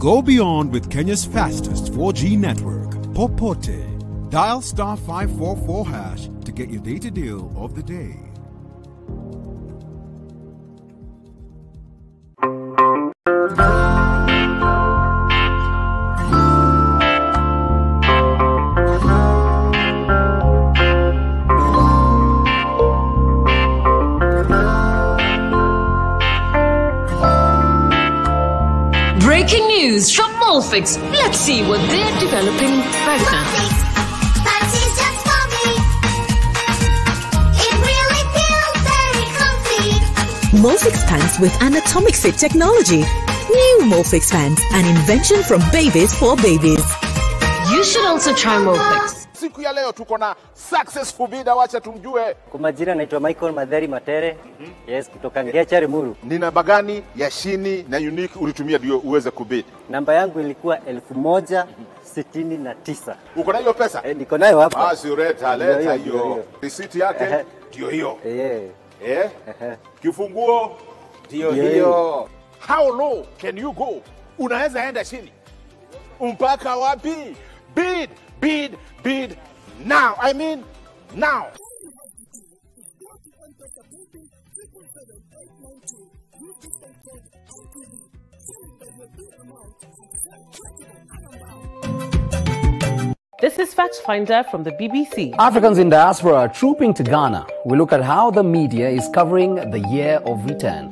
Go beyond with Kenya's fastest 4G network, Popote. Dial star 544 hash to get your data deal of the day. Molfix with anatomic fit technology. New Molfix pants, an invention from babies for babies. You should also try Molfix. Siku ya leo tuko na successful bidder, wacha tumjue. Kwa majina naitwa Michael Madheri Matere. Yes, kutoka Ngecha Rimuru. Ni namba gani ya shini na unique ulitumia ndio uweze kubid? Namba yangu ilikuwa elfu moja sitini na tisa. Uko na hiyo pesa? Eh, niko nayo hapa. Basi leta leta hiyo, ndio hiyo. hiyo. Risiti yake ndio hiyo. Eh. Eh? Kifunguo ndio Ndio hiyo. How low can you go? Unaweza enda chini mpaka wapi? Bid, bid, bid now. I mean now. This is Fact Finder from the BBC. Africans in diaspora are trooping to Ghana. We look at how the media is covering the year of return.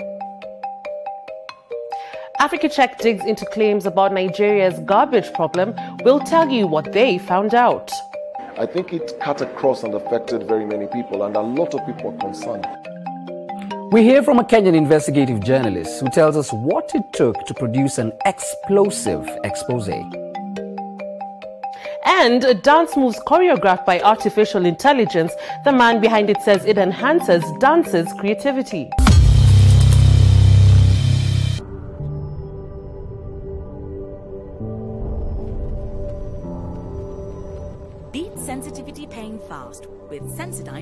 Africa Check digs into claims about Nigeria's garbage problem. We'll tell you what they found out. I think it cut across and affected very many people, and a lot of people are concerned. We hear from a Kenyan investigative journalist who tells us what it took to produce an explosive expose. And a dance moves choreographed by artificial intelligence. The man behind it says it enhances dancers' creativity.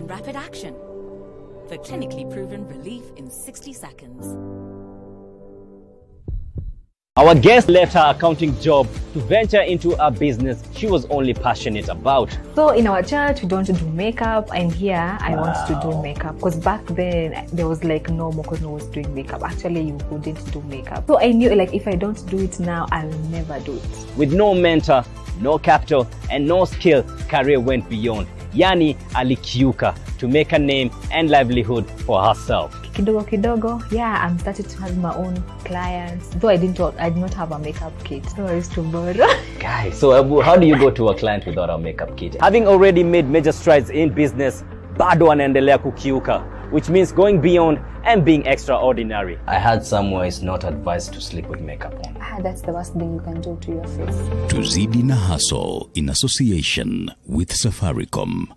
Sensodyne Rapid Action for clinically proven relief in 60 seconds. Our guest left her accounting job to venture into a business she was only passionate about. So in our church, we don't do makeup, and here I want to do makeup because back then there was like no more because no one was doing makeup. Actually, you couldn't do makeup. So I knew like if I don't do it now, I'll never do it. With no mentor, no capital, and no skill, career went beyond. Yani alikiuka to make a name and livelihood for herself. Kidogo kidogo, yeah, I'm started to have my own clients. Though I didn't, I did not have a makeup kit, so I used to borrow. Guys, so Abu, how do you go to a client without a makeup kit? Having already made major strides in business, bado anaendelea kukiuka, which means going beyond and being extraordinary. I heard somewhere it's not advised to sleep with makeup on. ah, that's the worst thing you can do to your face. Tuzidi na Hustle in association with Safaricom.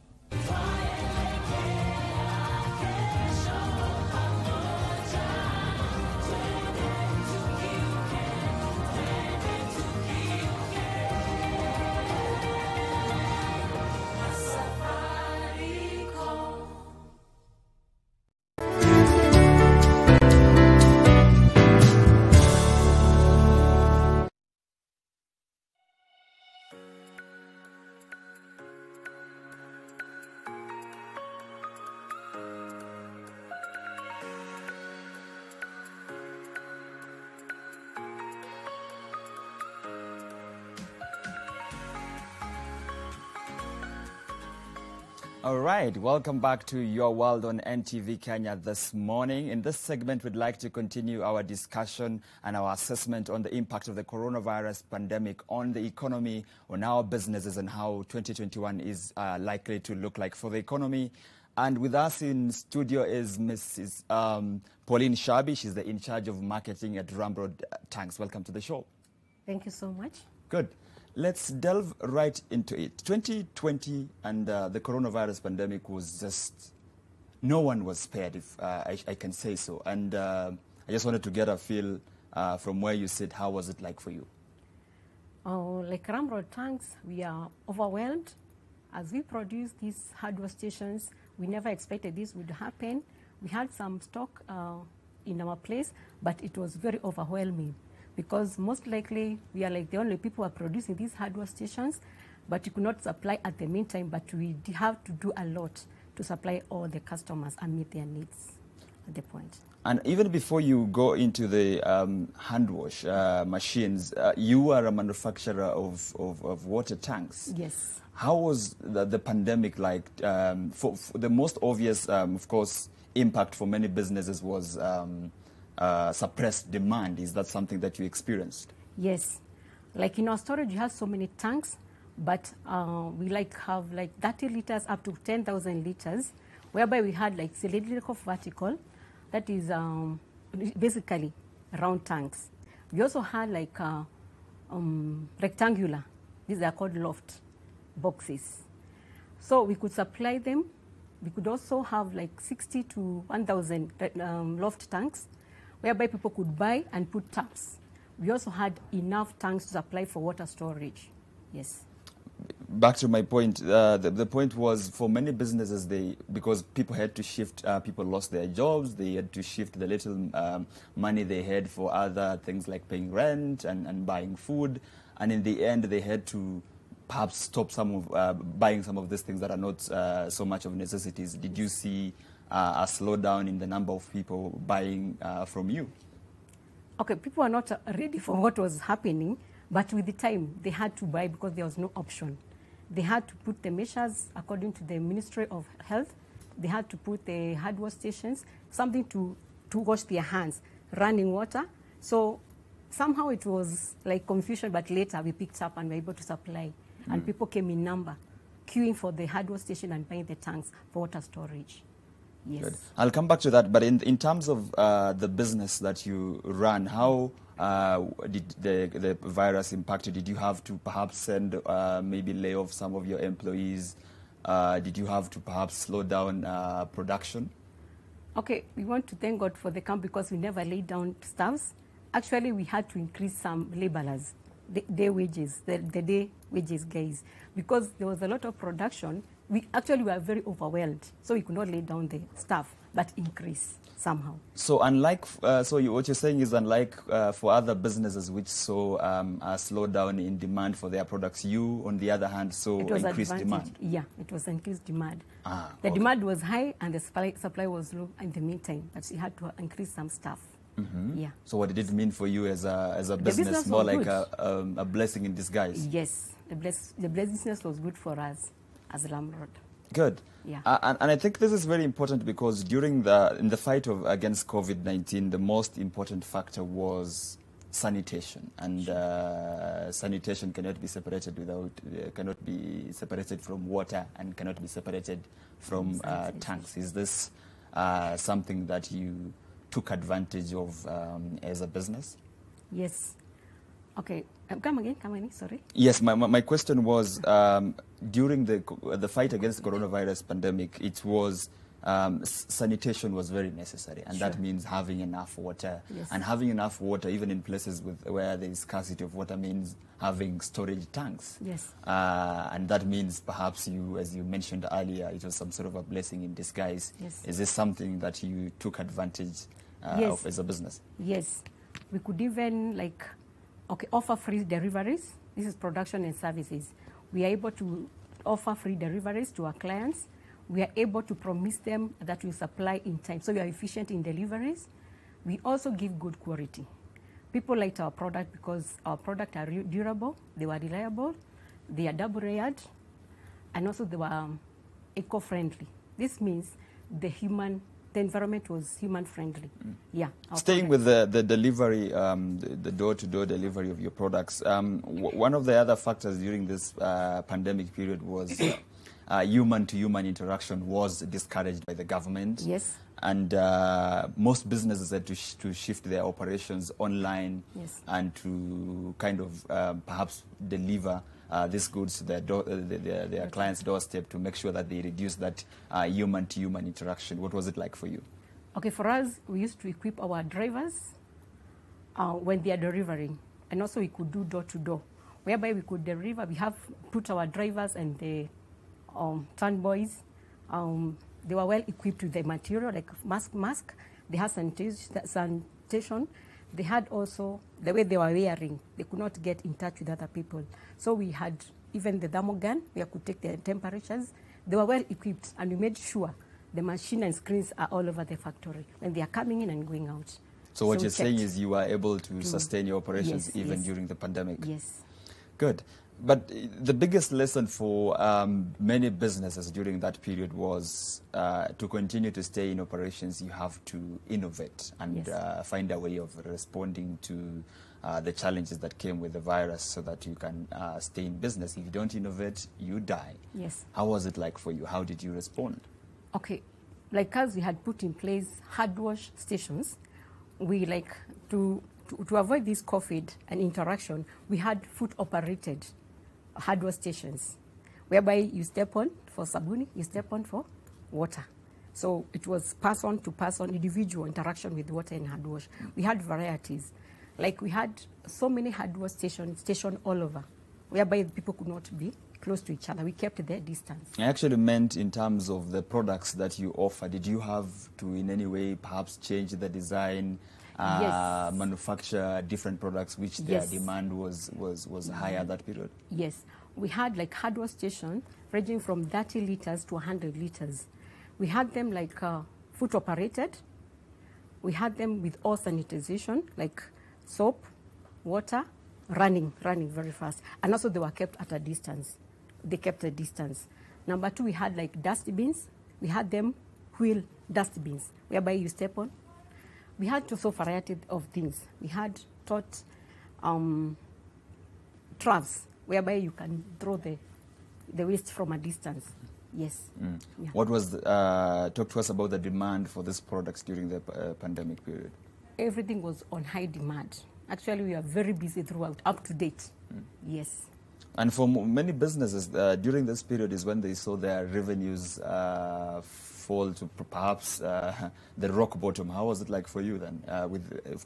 Welcome back to Your World on NTV Kenya this morning. In this segment, we'd like to continue our discussion and our assessment on the impact of the coronavirus pandemic on the economy, on our businesses, and how 2021 is uh, likely to look like for the economy. And with us in studio is Mrs. Um, Pauline Shabi. She's the in charge of marketing at Ramrod Tanks. Welcome to the show. Thank you so much. Good. Let's delve right into it. 2020 and uh, the coronavirus pandemic was just, no one was spared, if uh, I, I, can say so. And uh, I just wanted to get a feel uh, from where you sit, how was it like for you? Oh, like Ramrod Tanks, we are overwhelmed. As we produce these hardware stations, we never expected this would happen. We had some stock uh, in our place, but it was very overwhelming because most likely we are like the only people who are producing these hardware stations, but we could not supply at the meantime, but we have to do a lot to supply all the customers and meet their needs at the point. And even before you go into the um, hand wash uh, machines, uh, you are a manufacturer of, of, of, water tanks. Yes. How was the, the pandemic like? Um, for, for, the most obvious, um, of course, impact for many businesses was um, uh, suppressed demand. Is that something that you experienced? Yes. Like in our storage, you have so many tanks, but uh, we like have like 30 liters up to 10,000 liters, whereby we had like cylindrical vertical, that is um, basically round tanks. We also had like uh, um, rectangular, these are called loft boxes. So we could supply them. We could also have like 60 to 1,000 um, loft tanks whereby people could buy and put taps. We also had enough tanks to supply for water storage. Yes. Back to my point, uh, the, the, point was for many businesses, they because people had to shift, uh, people lost their jobs, they had to shift the little um, money they had for other things like paying rent and, and buying food. And in the end, they had to perhaps stop some of uh, buying some of these things that are not uh, so much of necessities. Did you see uh, a slowdown in the number of people buying uh, from you? Okay, people are not ready for what was happening, but with the time they had to buy because there was no option. They had to put the measures according to the Ministry of Health. They had to put the hardware stations, something to, to wash their hands, running water. So somehow it was like confusion, but later we picked up and were able to supply. Mm. And people came in number, queuing for the hardware station and buying the tanks for water storage. Yes. Good. I'll come back to that, but in, in terms of uh, the business that you run, how uh, did the, the virus impact you? Did you have to perhaps send, uh, maybe lay off some of your employees? Uh, did you have to perhaps slow down uh, production? Okay, we want to thank God for the camp because we never laid down staffs. Actually, we had to increase some laborers, the day wages, the, the day wages guys, because there was a lot of production we actually were very overwhelmed, so we could not lay down the staff, but increase somehow. So unlike, uh, so you, what you're saying is unlike uh, for other businesses which saw um, a slowdown in demand for their products, you, on the other hand, saw increased advantage. demand. Yeah, it was increased demand. Ah, the okay. demand was high and the supply, supply was low in the meantime, but we had to increase some staff. Mm -hmm. Yeah. So what did it mean for you as a, as a business? business More like a, um, a blessing in disguise? Yes, the, bless, the business was good for us as a landlord, Good. Yeah. Uh, and, and I think this is very important because during the in the fight of against COVID nineteen, the most important factor was sanitation, and uh, sanitation cannot be separated without uh, cannot be separated from water and cannot be separated from uh, tanks. Is this uh, something that you took advantage of um, as a business? Yes. Okay, um, come again, come again, sorry. Yes, my, my question was um, during the, the fight against the coronavirus pandemic, it was um, sanitation was very necessary, and Sure. that means having enough water. Yes. And having enough water, even in places with, where there is scarcity of water, means having storage tanks. Yes. Uh, and that means perhaps you, as you mentioned earlier, it was some sort of a blessing in disguise. Yes. Is this something that you took advantage uh, Yes. of as a business? Yes, we could even like, okay, offer free deliveries. This is production and services. We are able to offer free deliveries to our clients. We are able to promise them that we supply in time. So we are efficient in deliveries. We also give good quality. People like our product because our product are durable, they were reliable, they are double layered, and also they were um, eco-friendly. This means the human, the environment was human-friendly. Yeah. our Staying with the, the delivery, um, the, door-to-door delivery of your products, um, w- one of the other factors during this uh, pandemic period was uh, uh, human-to-human interaction was discouraged by the government. Yes. And uh, most businesses had to, sh- to shift their operations online Yes. and to kind of um, perhaps deliver these goods to uh, their, their, their clients' doorstep to make sure that they reduce that uh, human-to-human interaction. What was it like for you? Okay, for us, we used to equip our drivers uh, when they are delivering, and also we could do door to door, whereby we could deliver. We have put our drivers and the um, turn boys. Um, they were well equipped with the material like mask, mask. They sanitation. They had also the way they were wearing. They could not get in touch with other people, so we had even the thermal gun. We could take their temperatures. They were well equipped, and we made sure the machine and screens are all over the factory when they are coming in and going out. So what we you're saying is you were able to To- sustain your operations yes, even yes. during the pandemic. Yes. Good. But the biggest lesson for um, many businesses during that period was uh, to continue to stay in operations, you have to innovate and Yes. uh, find a way of responding to uh, the challenges that came with the virus so that you can uh, stay in business. If you don't innovate, you die. Yes. How was it like for you? How did you respond? Okay, like us, we had put in place hard wash stations. We like to, to, to avoid this COVID and interaction, we had foot operated hard wash stations whereby you step on for sabuni, you step on for water. So it was person to person, individual interaction with water and hand wash. We had varieties. Like we had so many hand wash stations station all over, whereby people could not be close to each other. We kept their distance. I actually meant in terms of the products that you offer. Did you have to, in any way, perhaps change the design, uh, Yes. manufacture different products which their Yes. demand was, was, was higher that period? Yes, we had like hardware station ranging from 30 liters to 100 liters. We had them like uh, foot operated. We had them with all sanitization, like soap, water, running, running very fast. And also they were kept at a distance. They kept a distance. Number two, we had like dustbins. We had them wheel dustbins, whereby you step on. We had to also variety of things. We had taught um, troughs, whereby you can throw the, the waste from a distance. Yes. Mm. Yeah. What was, the, uh, talk to us about the demand for these products during the uh, pandemic period. Everything was on high demand. Actually, we are very busy throughout, up to date. Yes. And for many businesses, uh, during this period is when they saw their revenues uh, fall to perhaps uh, the rock bottom. How was it like for you then, uh, with uh,